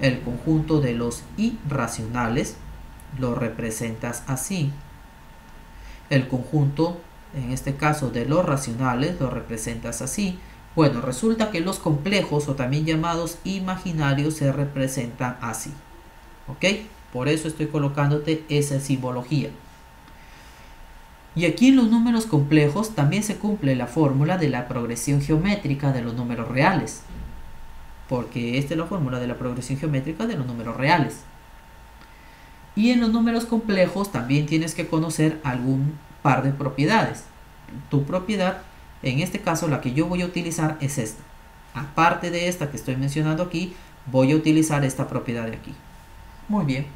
el conjunto de los irracionales lo representas así, el conjunto, en este caso de los racionales, lo representas así. Bueno, resulta que los complejos o también llamados imaginarios se representan así. ¿Ok? Por eso estoy colocándote esa simbología. Y aquí en los números complejos también se cumple la fórmula de la progresión geométrica de los números reales. Porque esta es la fórmula de la progresión geométrica de los números reales. Y en los números complejos también tienes que conocer algún par de propiedades. Tu propiedad, en este caso la que yo voy a utilizar es esta. Aparte de esta que estoy mencionando aquí, voy a utilizar esta propiedad de aquí. Muy bien.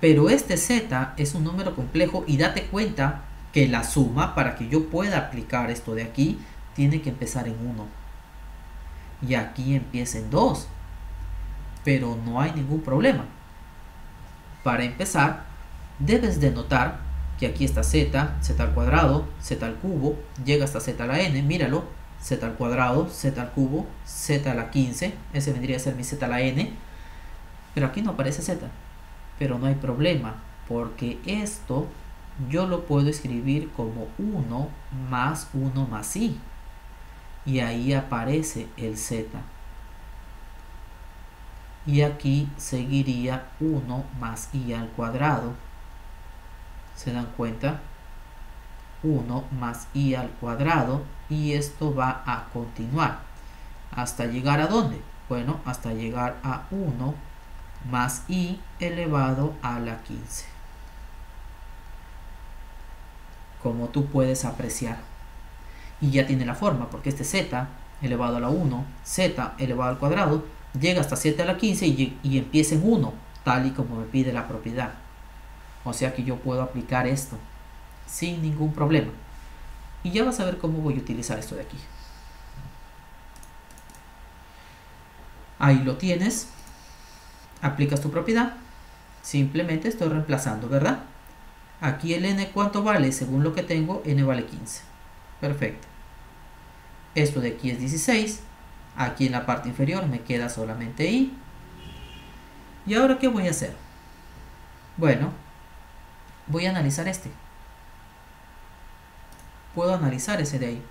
Pero este z es un número complejo y date cuenta que la suma para que yo pueda aplicar esto de aquí tiene que empezar en 1. Y aquí empieza en 2 pero no hay ningún problema. Para empezar, debes de notar que aquí está z, z al cuadrado, z al cubo, llega hasta z a la n, míralo, z al cuadrado, z al cubo, z a la 15, ese vendría a ser mi z a la n, pero aquí no aparece z, pero no hay problema, porque esto yo lo puedo escribir como 1 más 1 más i, y ahí aparece el z y aquí seguiría 1 más i al cuadrado. Se dan cuenta 1 más i al cuadrado y esto va a continuar. Hasta llegar a dónde bueno hasta llegar a 1 más i elevado a la 15 como tú puedes apreciar. Y ya tiene la forma porque este z elevado a la 1 z elevado al cuadrado llega hasta 7 a la 15 y, empieza en 1, tal y como me pide la propiedad. O sea que yo puedo aplicar esto sin ningún problema. Y ya vas a ver cómo voy a utilizar esto de aquí. Ahí lo tienes. Aplicas tu propiedad. Simplemente estoy reemplazando, ¿verdad? Aquí el n cuánto vale, según lo que tengo, n vale 15. Perfecto. Esto de aquí es 16. Aquí en la parte inferior me queda solamente I. ¿Y ahora qué voy a hacer? Bueno, voy a analizar este. Puedo analizar ese de ahí.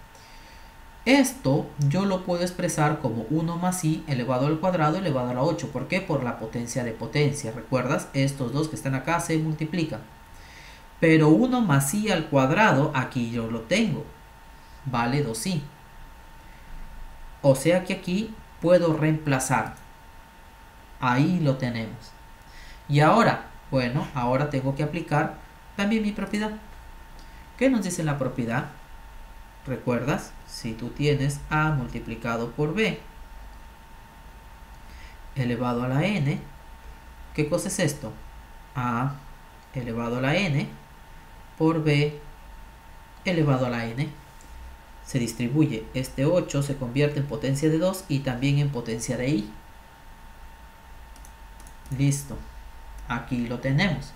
Esto yo lo puedo expresar como 1 más i elevado al cuadrado elevado a la 8. ¿Por qué? Por la potencia de potencia. ¿Recuerdas? Estos dos que están acá se multiplican. Pero 1 más i al cuadrado, aquí yo lo tengo. Vale 2i. O sea que aquí puedo reemplazar. Ahí lo tenemos. Y ahora, bueno, ahora tengo que aplicar también mi propiedad. ¿Qué nos dice la propiedad? ¿Recuerdas? Si tú tienes A multiplicado por B elevado a la N, ¿qué cosa es esto? A elevado a la N por B elevado a la N se distribuye. Este 8 se convierte en potencia de 2 y también en potencia de i. Listo. Aquí lo tenemos.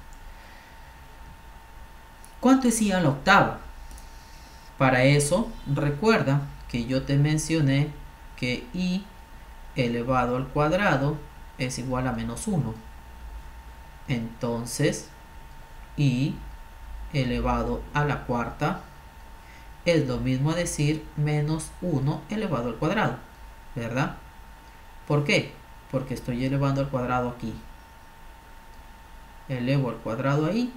¿Cuánto es i a la octava? Para eso, recuerda que yo te mencioné que i elevado al cuadrado es igual a menos 1. Entonces, i elevado a la cuarta es lo mismo decir menos 1 elevado al cuadrado, ¿verdad? ¿Por qué? Porque estoy elevando al cuadrado aquí. Elevo al cuadrado ahí,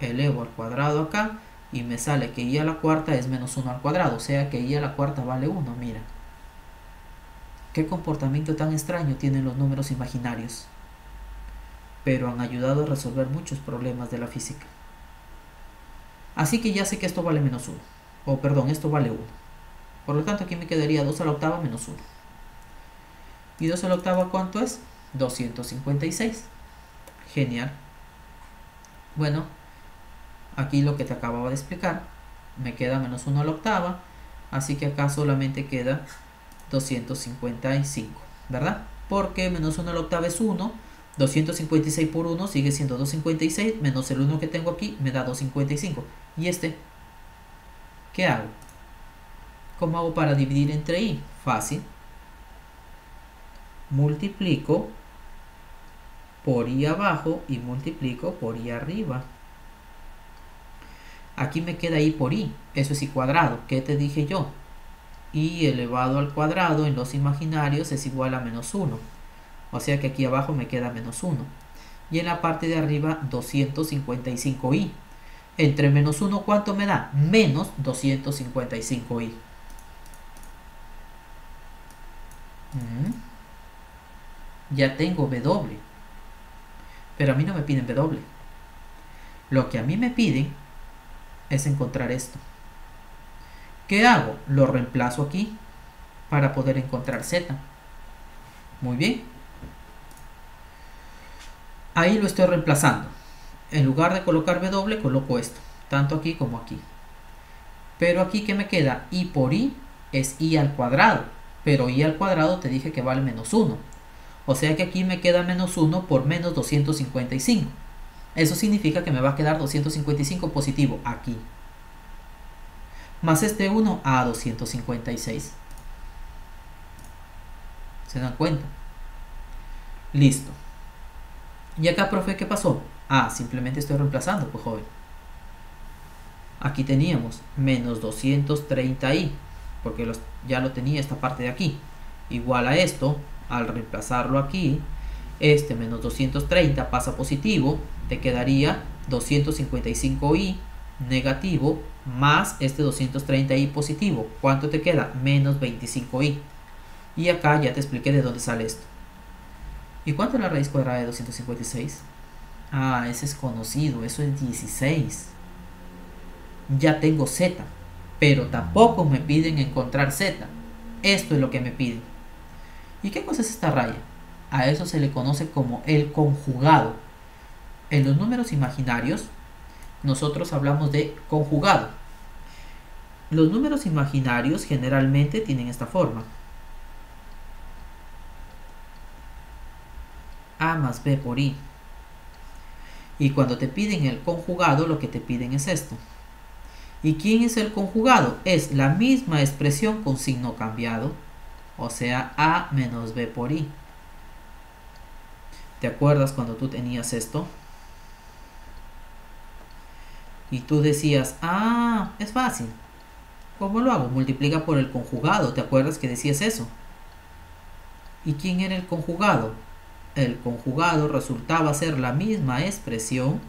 elevo al cuadrado acá y me sale que y a la cuarta es menos 1 al cuadrado, o sea que y a la cuarta vale 1, mira. Qué comportamiento tan extraño tienen los números imaginarios, pero han ayudado a resolver muchos problemas de la física. Así que ya sé que esto vale menos 1 o perdón, esto vale 1. Por lo tanto, aquí me quedaría 2 a la octava menos 1. ¿Y 2 a la octava cuánto es? 256. Genial. Bueno, aquí lo que te acababa de explicar, me queda menos 1 a la octava, así que acá solamente queda 255, ¿verdad? Porque menos 1 a la octava es 1, 256 por 1 sigue siendo 256, menos el 1 que tengo aquí me da 255. ¿Y este? ¿Qué hago? ¿Cómo hago para dividir entre i? Fácil. Multiplico por i abajo y multiplico por i arriba. Aquí me queda i por i, eso es i cuadrado. ¿Qué te dije yo? i elevado al cuadrado en los imaginarios es igual a menos 1. O sea que aquí abajo me queda menos 1. Y en la parte de arriba 255i. Entre menos 1, ¿cuánto me da? Menos 255i. Mm. Ya tengo W. Pero a mí no me piden W. Lo que a mí me piden es encontrar esto. ¿Qué hago? Lo reemplazo aquí para poder encontrar Z. Muy bien. Ahí lo estoy reemplazando. En lugar de colocar W, coloco esto. Tanto aquí como aquí. Pero aquí, ¿qué me queda? I por I es I al cuadrado. Pero I al cuadrado te dije que vale menos 1. O sea que aquí me queda menos 1 por menos 255. Eso significa que me va a quedar 255 positivo aquí. Más este 1 a 256. ¿Se dan cuenta? Listo. ¿Y acá, profe, qué pasó? Ah, simplemente estoy reemplazando, pues joven. Aquí teníamos menos 230i, porque ya lo tenía esta parte de aquí. Igual a esto, al reemplazarlo aquí, este menos 230 pasa positivo, te quedaría 255i negativo más este 230i positivo. ¿Cuánto te queda? Menos 25i. Y acá ya te expliqué de dónde sale esto. ¿Y cuánto es la raíz cuadrada de 256? Ah, ese es conocido, eso es 16. Ya tengo z, pero tampoco me piden encontrar z. Esto es lo que me piden. ¿Y qué cosa es esta raya? A eso se le conoce como el conjugado. En los números imaginarios, nosotros hablamos de conjugado. Los números imaginarios generalmente tienen esta forma. A más B por I. Y cuando te piden el conjugado, lo que te piden es esto. ¿Y quién es el conjugado? Es la misma expresión con signo cambiado, o sea, A menos B por I. ¿Te acuerdas cuando tú tenías esto? Y tú decías, ah, es fácil. ¿Cómo lo hago? Multiplica por el conjugado. ¿Te acuerdas que decías eso? ¿Y quién era el conjugado? El conjugado resultaba ser la misma expresión.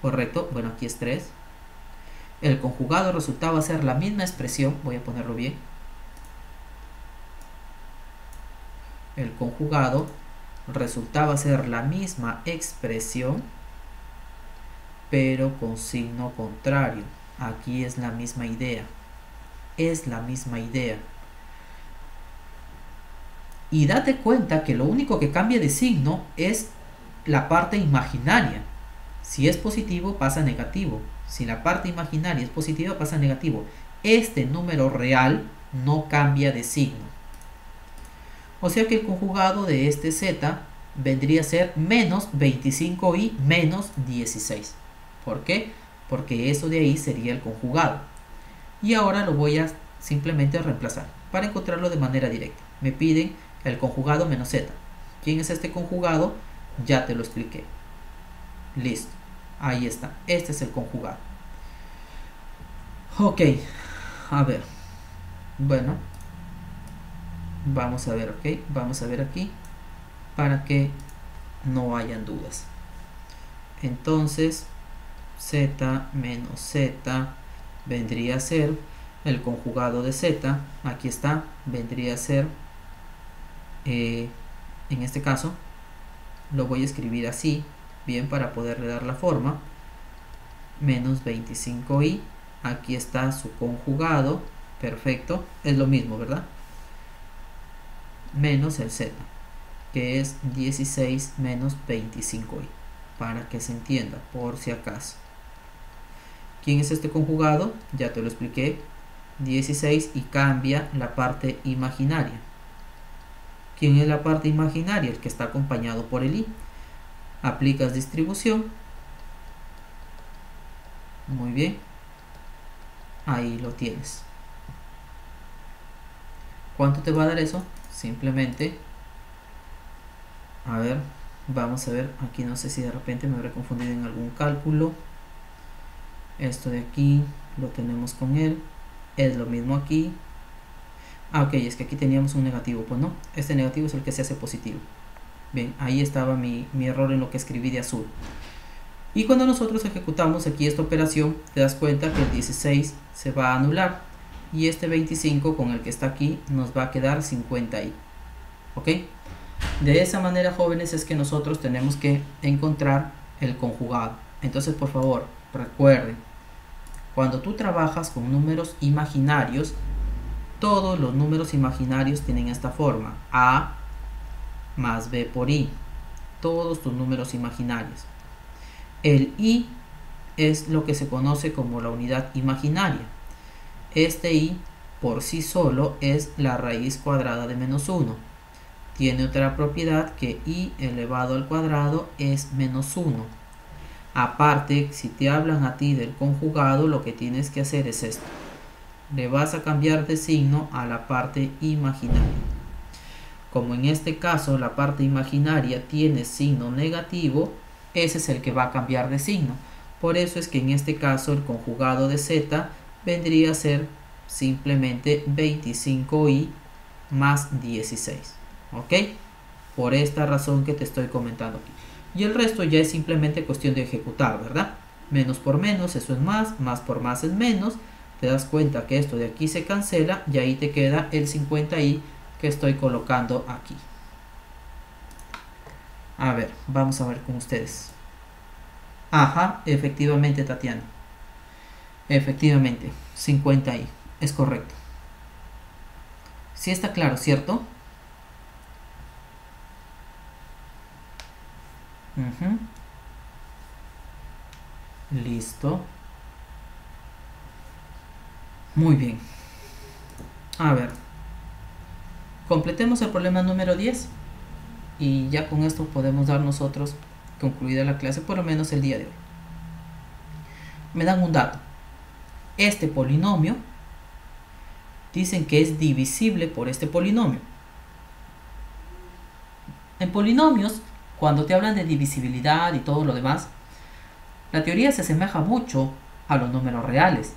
¿Correcto? Bueno, aquí es 3. El conjugado resultaba ser la misma expresión. Voy a ponerlo bien. El conjugado resultaba ser la misma expresión pero con signo contrario. Aquí es la misma idea. Es la misma idea. Y date cuenta que lo único que cambia de signo es la parte imaginaria. Si es positivo, pasa negativo. Si la parte imaginaria es positiva, pasa negativo. Este número real no cambia de signo. O sea que el conjugado de este z vendría a ser menos 25y menos 16. ¿Por qué? Porque eso de ahí sería el conjugado. Y ahora lo voy a simplemente reemplazar para encontrarlo de manera directa. Me piden el conjugado menos z. ¿Quién es este conjugado? Ya te lo expliqué. Listo. Ahí está. Este es el conjugado. Ok. A ver. Bueno. Vamos a ver, ok. Vamos a ver aquí. Para que no hayan dudas. Entonces, z menos z vendría a ser el conjugado de z, aquí está, vendría a ser, eh, en este caso, lo voy a escribir así, bien, para poderle dar la forma, menos 25i, aquí está su conjugado, perfecto, es lo mismo, ¿verdad? Menos el z, que es 16 menos 25i, para que se entienda, por si acaso. ¿Quién es este conjugado? Ya te lo expliqué. 16 y cambia la parte imaginaria. ¿Quién es la parte imaginaria? El que está acompañado por el i. Aplicas distribución. Muy bien. Ahí lo tienes. ¿Cuánto te va a dar eso? Simplemente, a ver, vamos a ver, aquí no sé si de repente me habré confundido en algún cálculo. Esto de aquí lo tenemos con él. Es lo mismo aquí. Ah, ok, es que aquí teníamos un negativo. Pues no, este negativo es el que se hace positivo. Bien, ahí estaba mi, mi error en lo que escribí de azul. Y cuando nosotros ejecutamos aquí esta operación, te das cuenta que el 16 se va a anular y este 25 con el que está aquí nos va a quedar 50 ahí ok de esa manera jóvenes es que nosotros tenemos que encontrar el conjugado entonces por favor recuerden cuando tú trabajas con números imaginarios todos los números imaginarios tienen esta forma a más b por i todos tus números imaginarios el i es lo que se conoce como la unidad imaginaria este i por sí solo es la raíz cuadrada de menos 1. Tiene otra propiedad que i elevado al cuadrado es menos 1. Aparte, si te hablan a ti del conjugado, lo que tienes que hacer es esto. Le vas a cambiar de signo a la parte imaginaria. Como en este caso la parte imaginaria tiene signo negativo, ese es el que va a cambiar de signo. Por eso es que en este caso el conjugado de z vendría a ser simplemente 25i más 16 ok por esta razón que te estoy comentando aquí y el resto ya es simplemente cuestión de ejecutar verdad menos por menos eso es más más por más es menos te das cuenta que esto de aquí se cancela y ahí te queda el 50i que estoy colocando aquí a ver vamos a ver con ustedes ajá efectivamente Tatiana Efectivamente, 50 i. Es correcto. Si está claro, ¿cierto? Listo. Muy bien. A ver. Completemos el problema número 10. Y ya con esto podemos dar nosotros concluida la clase, por lo menos el día de hoy. Me dan un dato este polinomio, dicen que es divisible por este polinomio. En polinomios, cuando te hablan de divisibilidad y todo lo demás, la teoría se asemeja mucho a los números reales.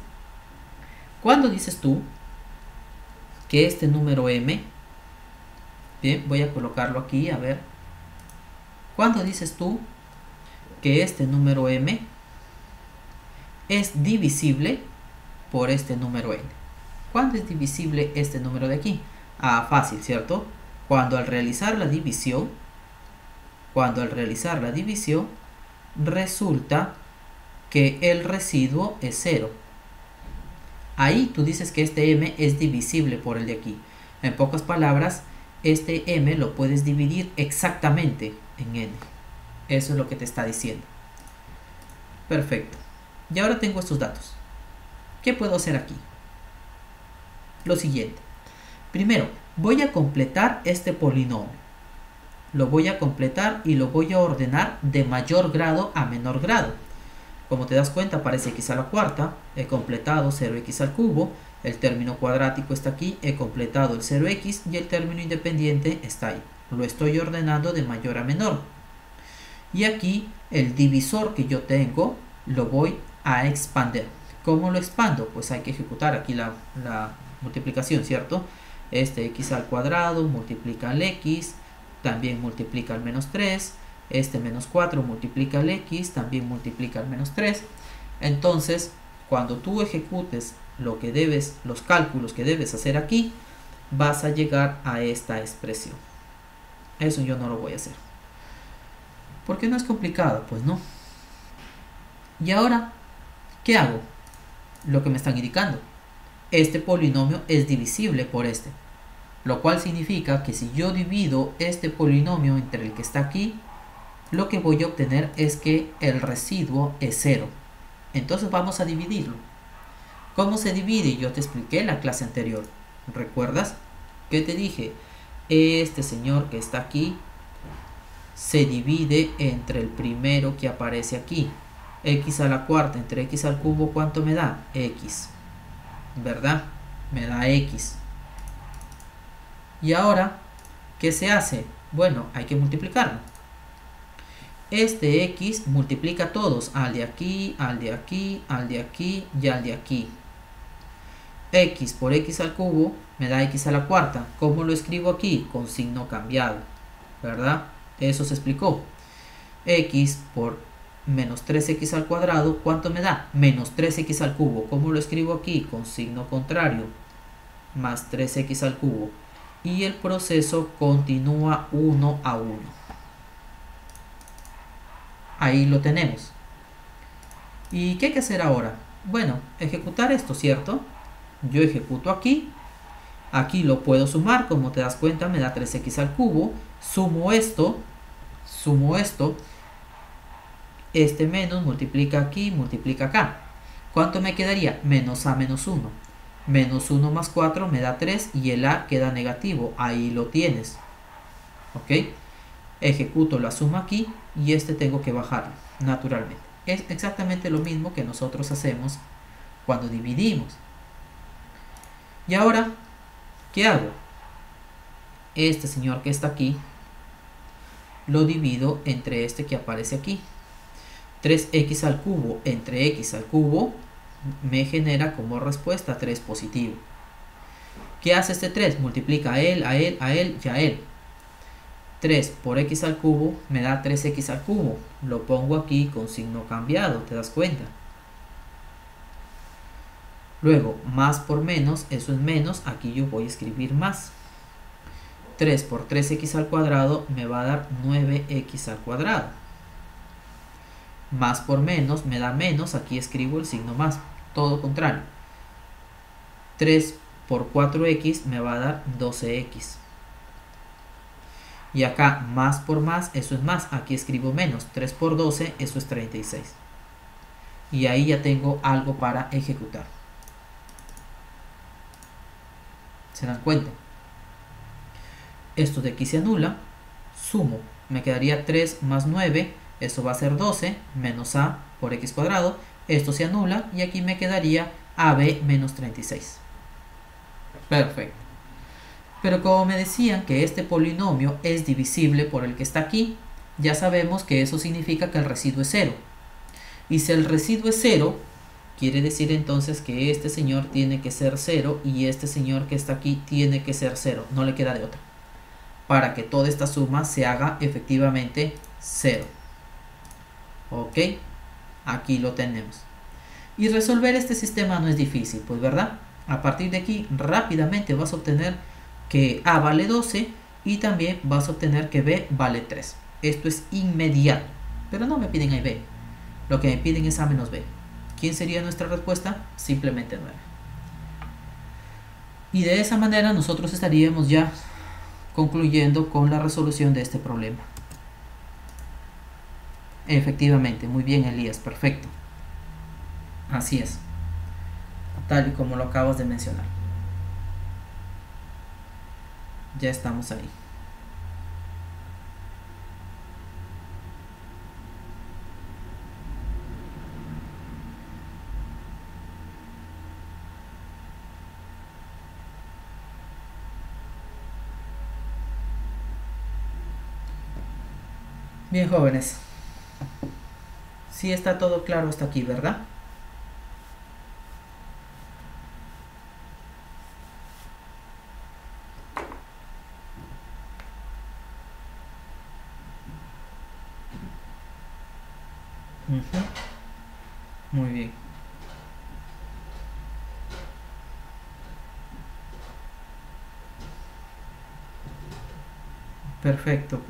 Cuando dices tú que este número m, bien, voy a colocarlo aquí, a ver. Cuando dices tú que este número m es divisible por este número n. ¿Cuándo es divisible este número de aquí? Ah, fácil, ¿cierto? Cuando al realizar la división, cuando al realizar la división, resulta que el residuo es cero. Ahí tú dices que este m es divisible por el de aquí. En pocas palabras, este m lo puedes dividir exactamente en n. Eso es lo que te está diciendo. Perfecto. Y ahora tengo estos datos. ¿Qué puedo hacer aquí? Lo siguiente. Primero, voy a completar este polinomio. Lo voy a completar y lo voy a ordenar de mayor grado a menor grado. Como te das cuenta, aparece x a la cuarta, he completado 0x al cubo, el término cuadrático está aquí, he completado el 0x y el término independiente está ahí. Lo estoy ordenando de mayor a menor. Y aquí el divisor que yo tengo lo voy a expandir. ¿Cómo lo expando? Pues hay que ejecutar aquí la, multiplicación, ¿cierto? Este x al cuadrado multiplica el x, también multiplica el menos 3. Este menos 4 multiplica el x, también multiplica el menos 3. Entonces, cuando tú ejecutes lo que debes, los cálculos que debes hacer aquí, vas a llegar a esta expresión. Eso yo no lo voy a hacer. ¿Por qué no es complicado? Pues no. Y ahora, ¿qué hago? lo que me están indicando. Este polinomio es divisible por este, lo cual significa que si yo divido este polinomio entre el que está aquí, lo que voy a obtener es que el residuo es cero. Entonces vamos a dividirlo. ¿Cómo se divide? Yo te expliqué en la clase anterior. ¿Recuerdas? ¿Qué te dije? Este señor que está aquí se divide entre el primero que aparece aquí. x a la cuarta entre x al cubo, ¿cuánto me da? x. ¿Verdad? Me da x. Y ahora, ¿qué se hace? Bueno, hay que multiplicarlo. Este x multiplica todos, al de aquí, al de aquí, al de aquí y al de aquí. x por x al cubo me da x a la cuarta. ¿Cómo lo escribo aquí? Con signo cambiado, ¿verdad? Eso se explicó. x por menos 3x al cuadrado, ¿cuánto me da? Menos 3x al cubo. ¿Cómo lo escribo aquí? Con signo contrario. Más 3x al cubo. Y el proceso continúa uno a uno. Ahí lo tenemos. ¿Y qué hay que hacer ahora? Bueno, ejecutar esto, ¿cierto? Yo ejecuto aquí. Aquí lo puedo sumar, como te das cuenta, me da 3x al cubo. Sumo esto, sumo esto este menos multiplica aquí, multiplica acá. ¿Cuánto me quedaría? Menos A menos 1. Menos 1 más 4 me da 3 y el A queda negativo. Ahí lo tienes. ¿Ok? Ejecuto la suma aquí y este tengo que bajarlo, naturalmente. Es exactamente lo mismo que nosotros hacemos cuando dividimos. Y ahora, ¿qué hago? Este señor que está aquí, lo divido entre este que aparece aquí. 3x al cubo entre x al cubo me genera como respuesta 3 positivo. ¿Qué hace este 3? Multiplica a él, a él, a él y a él. 3 por x al cubo me da 3x al cubo. Lo pongo aquí con signo cambiado, ¿te das cuenta? Luego, más por menos, eso es menos, aquí yo voy a escribir más. 3 por 3x al cuadrado me va a dar 9x al cuadrado más por menos me da menos, aquí escribo el signo más, todo contrario. 3 por 4x me va a dar 12x. Y acá más por más, eso es más, aquí escribo menos, 3 por 12, eso es 36. Y ahí ya tengo algo para ejecutar. ¿Se dan cuenta? Esto de aquí se anula, sumo, me quedaría 3 más 9, esto va a ser 12 menos a por x cuadrado. Esto se anula y aquí me quedaría ab menos 36. Perfecto. Pero como me decían que este polinomio es divisible por el que está aquí, ya sabemos que eso significa que el residuo es cero. Y si el residuo es cero, quiere decir entonces que este señor tiene que ser cero y este señor que está aquí tiene que ser cero. No le queda de otra. Para que toda esta suma se haga efectivamente cero ok aquí lo tenemos y resolver este sistema no es difícil pues verdad a partir de aquí rápidamente vas a obtener que A vale 12 y también vas a obtener que B vale 3 esto es inmediato pero no me piden A B lo que me piden es A menos B ¿quién sería nuestra respuesta? simplemente 9 y de esa manera nosotros estaríamos ya concluyendo con la resolución de este problema Efectivamente, muy bien Elías, perfecto. Así es. Tal y como lo acabas de mencionar. Ya estamos ahí. Bien jóvenes, Sí está todo claro hasta aquí, ¿verdad? Muy bien. Perfecto,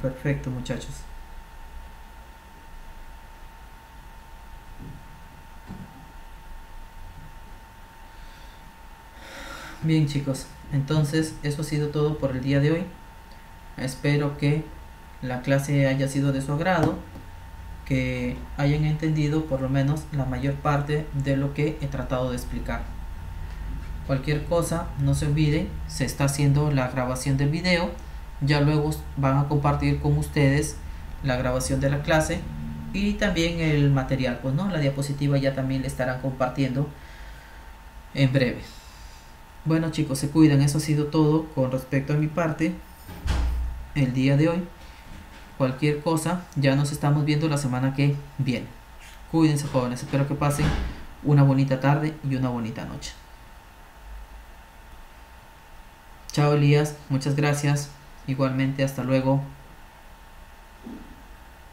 perfecto muchachos. Bien chicos, entonces eso ha sido todo por el día de hoy. Espero que la clase haya sido de su agrado, que hayan entendido por lo menos la mayor parte de lo que he tratado de explicar. Cualquier cosa, no se olviden, se está haciendo la grabación del video. Ya luego van a compartir con ustedes la grabación de la clase y también el material, pues no, la diapositiva ya también le estarán compartiendo en breve. Bueno chicos, se cuidan, eso ha sido todo con respecto a mi parte el día de hoy. Cualquier cosa, ya nos estamos viendo la semana que viene. Cuídense jóvenes, espero que pasen una bonita tarde y una bonita noche. Chao Elías, muchas gracias. Igualmente, hasta luego.